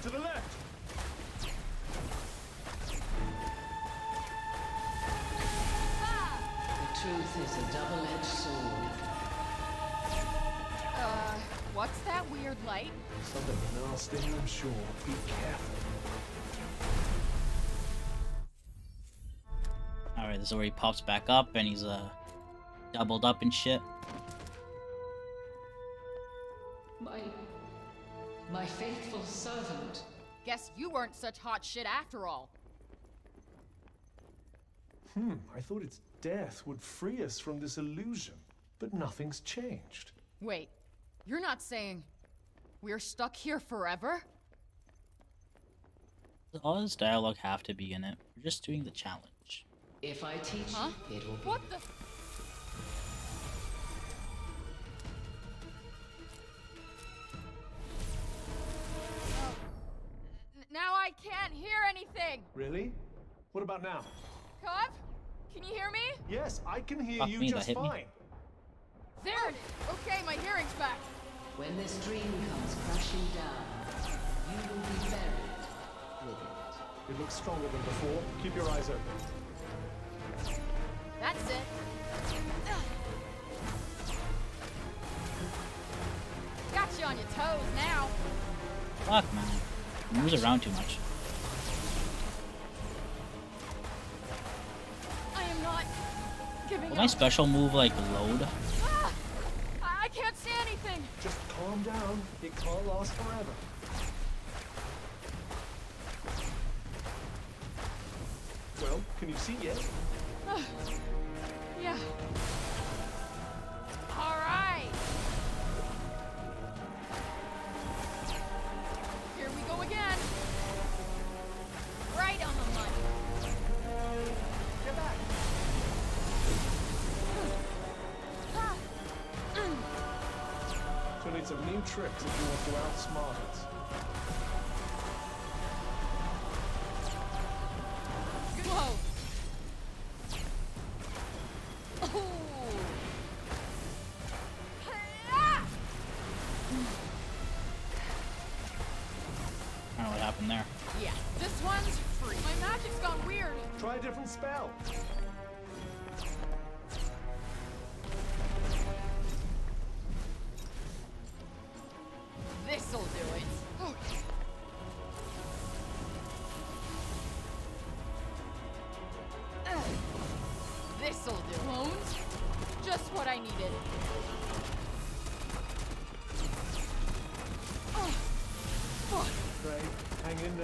To the left. The truth is a double-edged sword. Uh, What's that weird light? Something nasty, I'm sure. Alright, is where he pops back up and he's uh doubled up and shit. My. my faithful servant. Guess you weren't such hot shit after all. Hmm, I thought its death would free us from this illusion, but nothing's changed. Wait, you're not saying we're stuck here forever? Does all this dialogue have to be in it? We're just doing the challenge. If I teach Huh? you, it will be. What the? Oh. Now I can't hear anything. Really? What about now? Cuff, can you hear me? Yes, I can hear Fuck you me, just hit me. fine. There it is. Okay, my hearing's back. When this dream comes crashing down, you will be buried with it. It looks stronger than before. Keep your eyes open. That's it. Got you on your toes now. Fuck, man. He moves around too much. I am not giving Will up. my special move, like, load? Ah! I I can't see anything. Just calm down. It can't last forever. Well, can you see yet? Ah, yeah. All right. Here we go again. Right on the money. Get back. She'll need some new tricks if you want to outsmart us.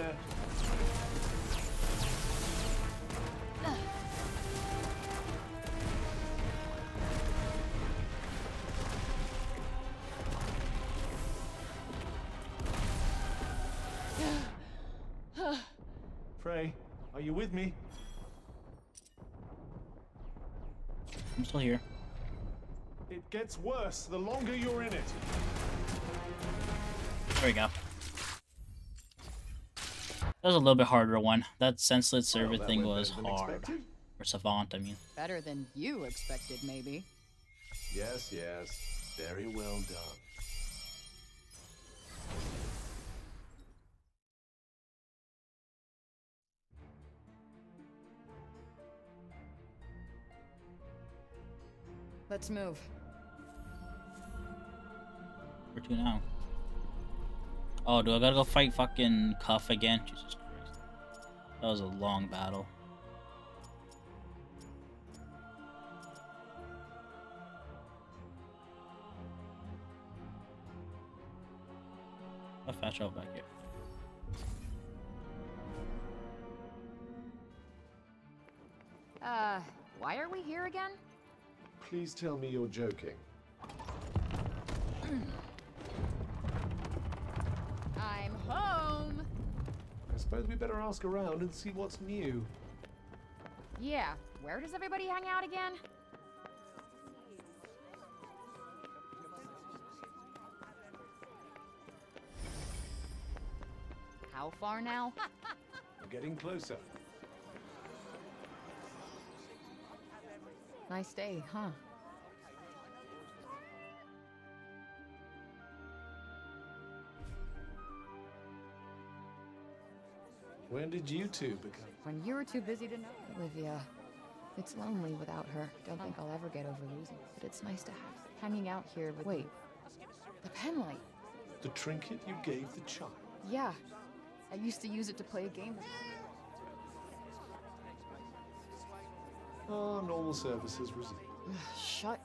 There. Frey, are you with me? I'm still here. It gets worse the longer you're in it. There we go. That was a little bit harder one. That senseless server that thing was hard. expected. Or Savant, I mean. Better than you expected, maybe. Yes, yes. Very well done. Let's move. Where to now? Oh, do I gotta go fight fucking Cuff again? Jesus Christ. That was a long battle. I'll fast travel back here. Uh, why are we here again? Please tell me you're joking. home. I suppose we better ask around and see what's new. Yeah, where does everybody hang out again? How far now? We're getting closer. nice day, huh? When did you two become? When you were too busy to know. Olivia, it's lonely without her. Don't think I'll ever get over losing. But it's nice to have hanging out here with. Wait, The penlight. The trinket you gave the child. Yeah. I used to use it to play a game with. Ah, normal services resumed. Shut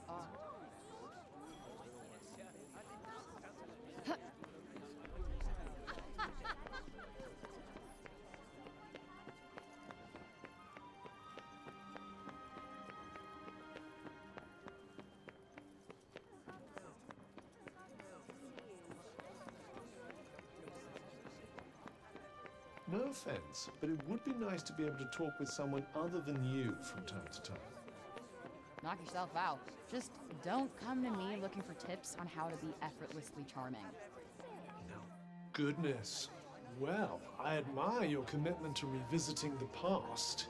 but it would be nice to be able to talk with someone other than you from time to time. Knock yourself out. Just don't come to me looking for tips on how to be effortlessly charming. No. Goodness. Well, I admire your commitment to revisiting the past.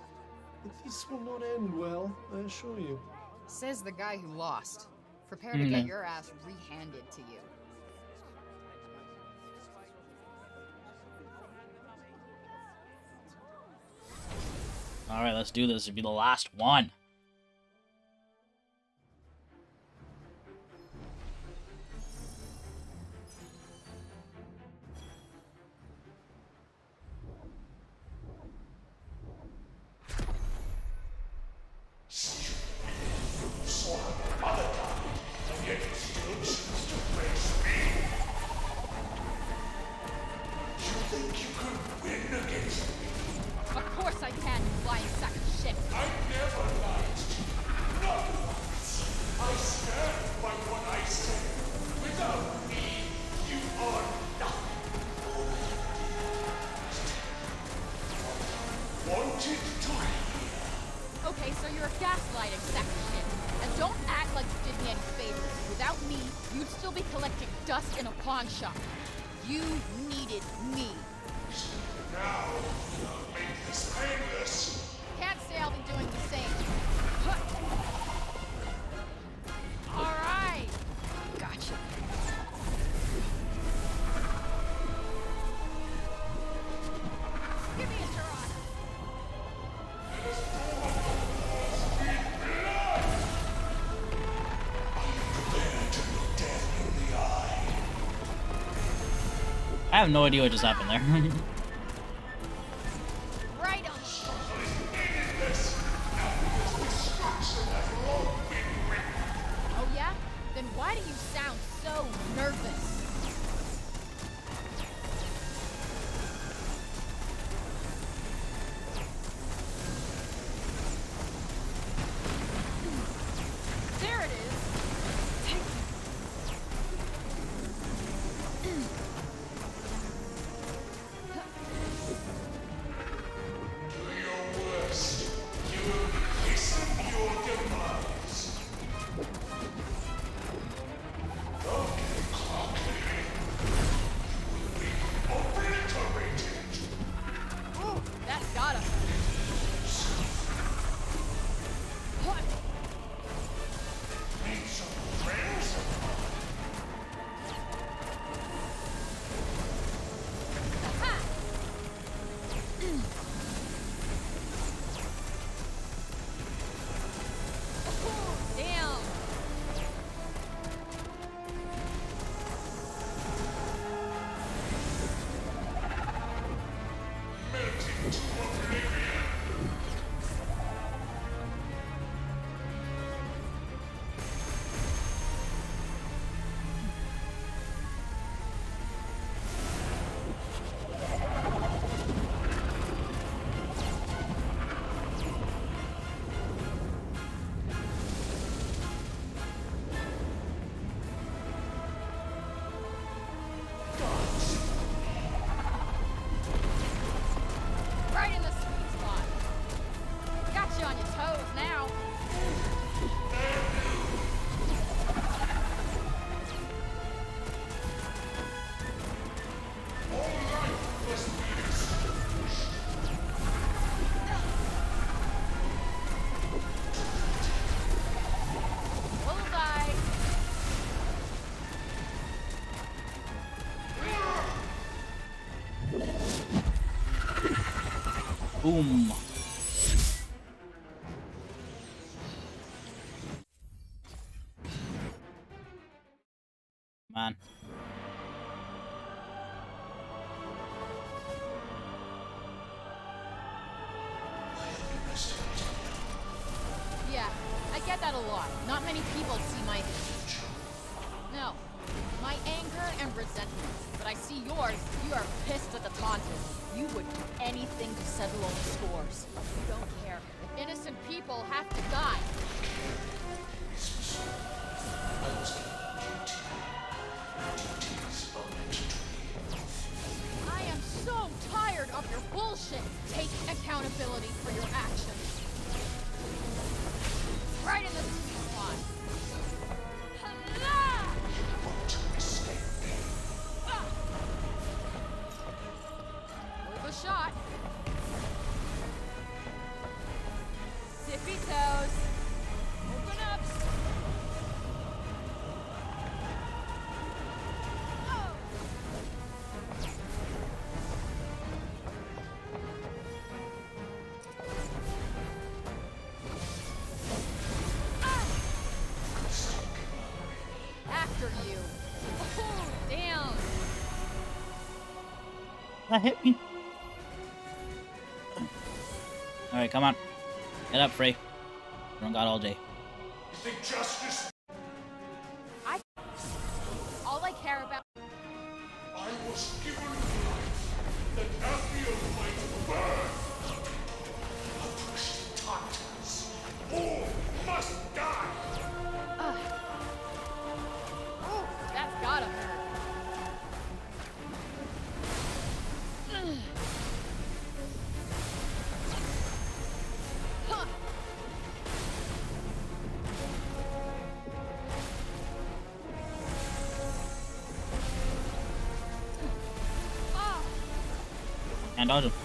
But this will not end well, I assure you. Says the guy who lost. Prepare to get Mhm. your ass rehanded to you. All right, let's do this. It'll be the last one. Have no idea what just happened there. Boom. Man. Yeah, I get that a lot. Not many That hit me. Alright, come on. Get up, Frey. We don't got all day. 两刀走。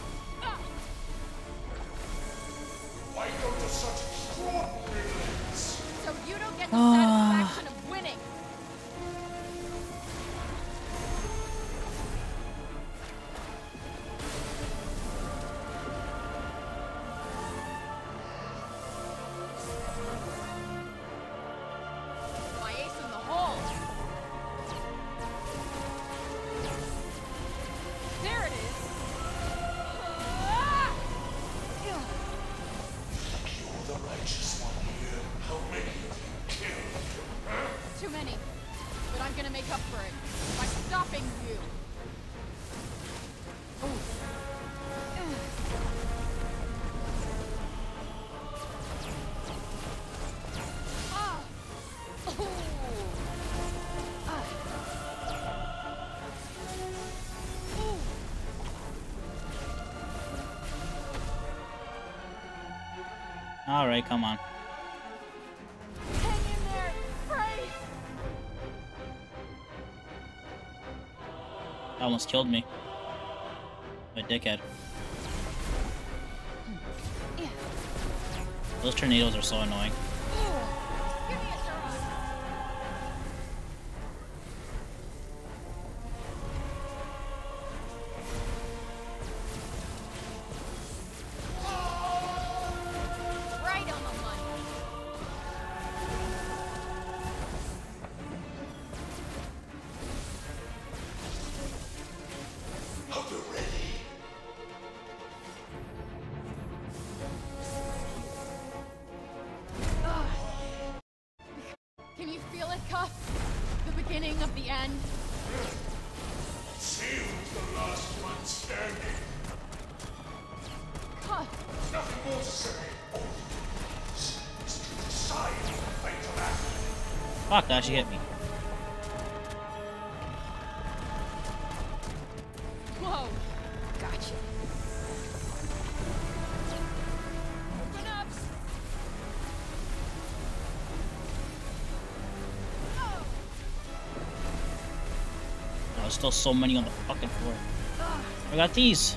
Alright, come on. That almost killed me. My dickhead. Those tornadoes are so annoying. still so many on the fucking floor. I got these.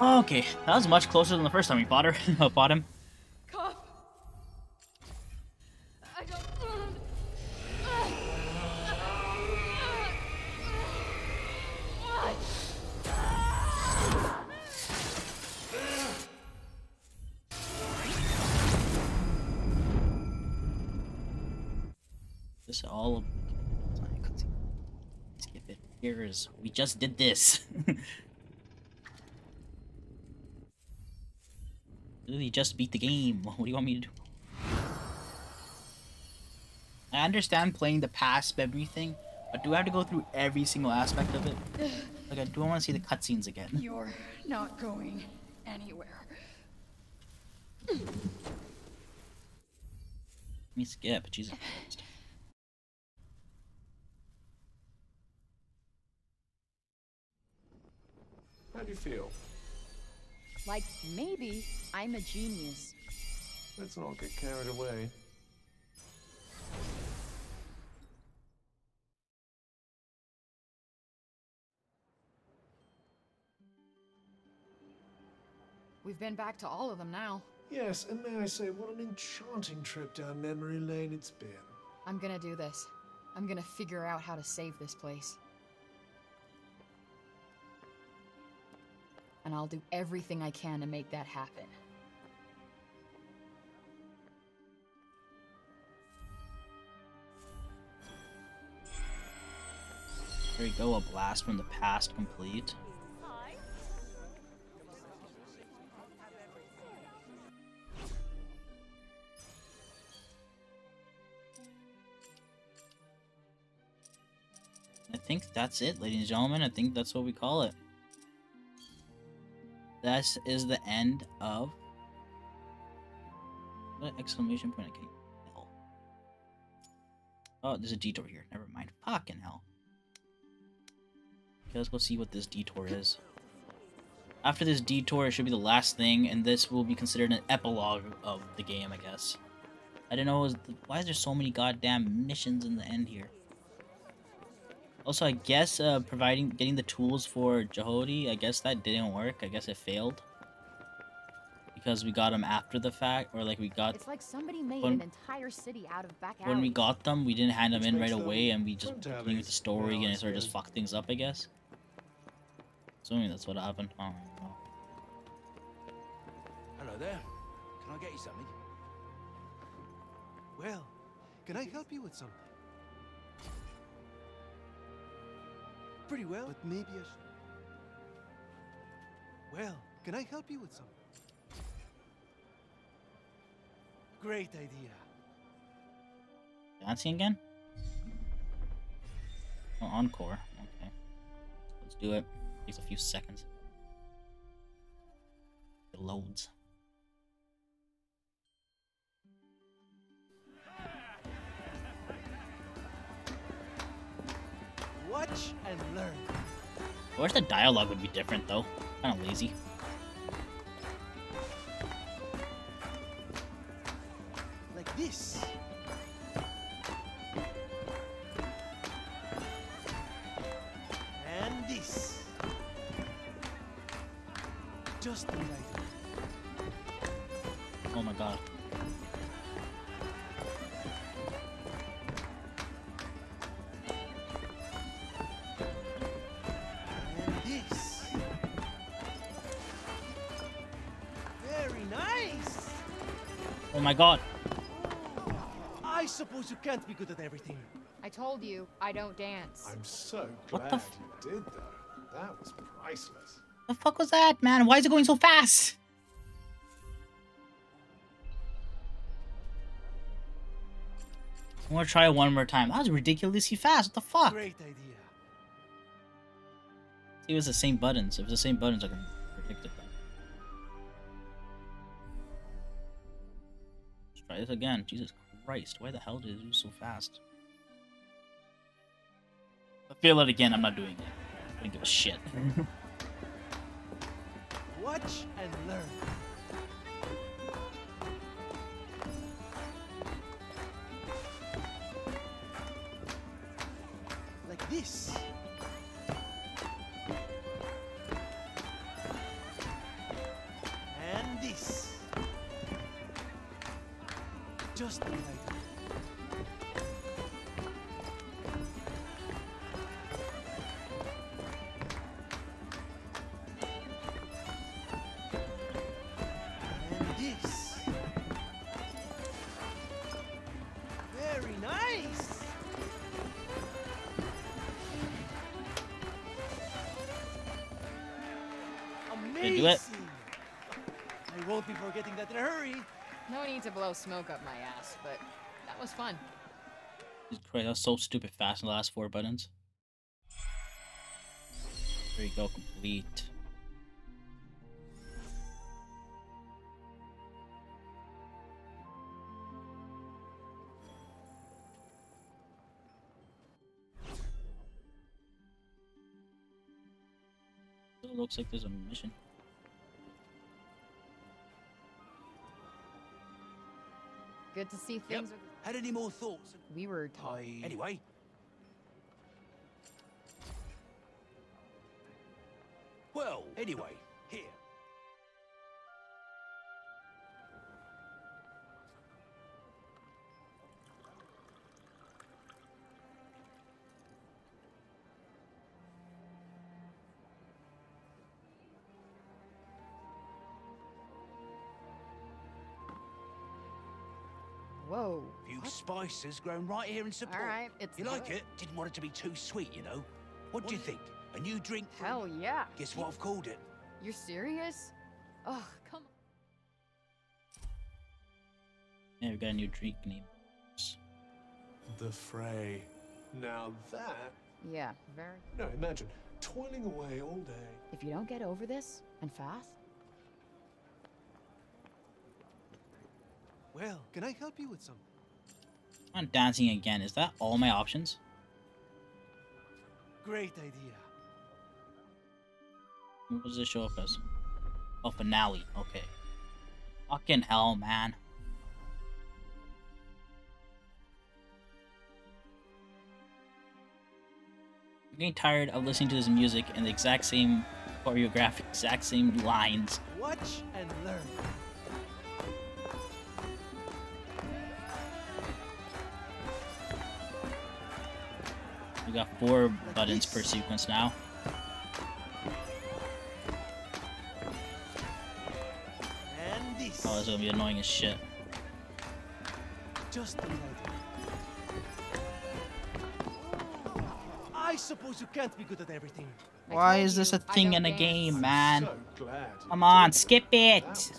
Okay, that was much closer than the first time we fought her. I uh, fought him. This is don't. This all of. Skip it. Here is. We just did this. Literally just beat the game. What do you want me to do? I understand playing the past everything, but do I have to go through every single aspect of it? Like, I do I want to see the cutscenes again. You're not going anywhere. Let me skip. Jesus Christ. How do you feel? Like maybe I'm a genius. Let's not get carried away. We've been back to all of them now. Yes, and may I say, what an enchanting trip down memory lane it's been. I'm gonna do this. I'm gonna figure out how to save this place. And I'll do everything I can to make that happen. There we go, a blast from the past complete. I think that's it, ladies and gentlemen. I think that's what we call it. This is the end of... What exclamation point? Can't... Hell. Oh, there's a detour here. Never mind. Fucking hell. Okay, let's go see what this detour is. After this detour, it should be the last thing, and this will be considered an epilogue of the game, I guess. I didn't know. Why is there so many goddamn missions in the end here? Also, I guess uh, providing getting the tools for Johedy, I guess that didn't work. I guess it failed because we got them after the fact, or like we got. It's like somebody made when, an entire city out of back When we got them, we didn't hand them in right away, and we just front continued with the story, and I it sort of just suppose. fucked things up, I guess. Assuming that's what happened. I. Hello there. Can I get you something? Well, can I help you with something? Pretty well, but maybe I should. Well, can I help you with something? Great idea. Dancing again? Oh, encore. Okay. Let's do it. Takes a few seconds. It loads. Watch and learn. I wish the dialogue would be different though. Kind of lazy. Like this. God. I suppose you can't be good at everything. I told you, I don't dance. I'm so What the glad you did, though. That was priceless. The fuck was that, man? Why is it going so fast? I'm gonna try it one more time. That was ridiculously fast. What the fuck? Great idea. It was the same buttons. If was the same buttons, I can predict it this again. Jesus Christ. Why the hell did it do so fast? If I feel it again, I'm not doing it. I don't give a shit. Watch and learn. And this. Very nice. Amazing. Do it. I won't be forgetting that in a hurry. No need to blow smoke up my ass was fun. Christ, that was so stupid fast in the last four buttons. There you go, complete. It looks like there's a mission. Good to see things. Had any more thoughts? We were talking. Anyway. Well, anyway, here. Whoa. Few spices grown right here in support. All right, it's You like it? Didn't want it to be too sweet, you know. What do you think? A new drink? from- Hell yeah. Guess what I've called it? You're serious? Oh, come on. Yeah, we got a new drink name. The Frey. Now that. Yeah, very. No, imagine toiling away all day. If you don't get over this, and fast, Well, can I help you with some? I'm dancing again. Is that all my options? Great idea. What does this show up as? Oh, finale. Okay. Fucking hell, man. I'm getting tired of listening to this music and the exact same choreographic, exact same lines. Watch and learn. We got four buttons per sequence now. This. Oh, this is gonna be annoying as shit. Just the. I suppose you can't be good at everything. Why is this a thing in a game, man? So glad. you Come on, skip it!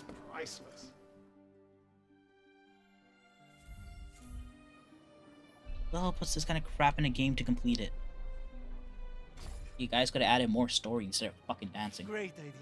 The hell puts this kind of crap in a game to complete it? You guys could have added more story instead of fucking dancing. Great idea.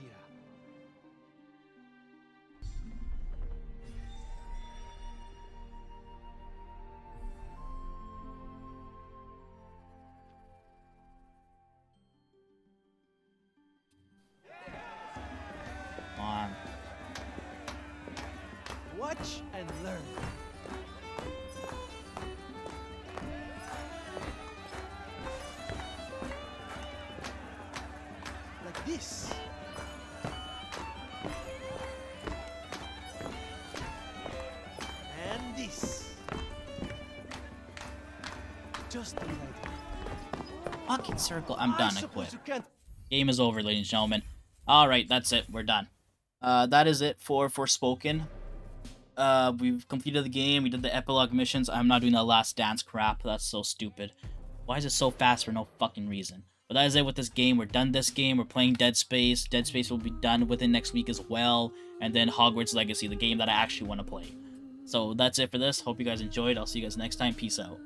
Circle. I'm done. I quit. Game is over, ladies and gentlemen. Alright, that's it. We're done. Uh, that is it for Forspoken. Uh, we've completed the game. We did the epilogue missions. I'm not doing that last dance crap. That's so stupid. Why is it so fast for no fucking reason? But that is it with this game. We're done this game. We're playing Dead Space. Dead Space will be done within next week as well. And then Hogwarts Legacy, the game that I actually want to play. So that's it for this. Hope you guys enjoyed. I'll see you guys next time. Peace out.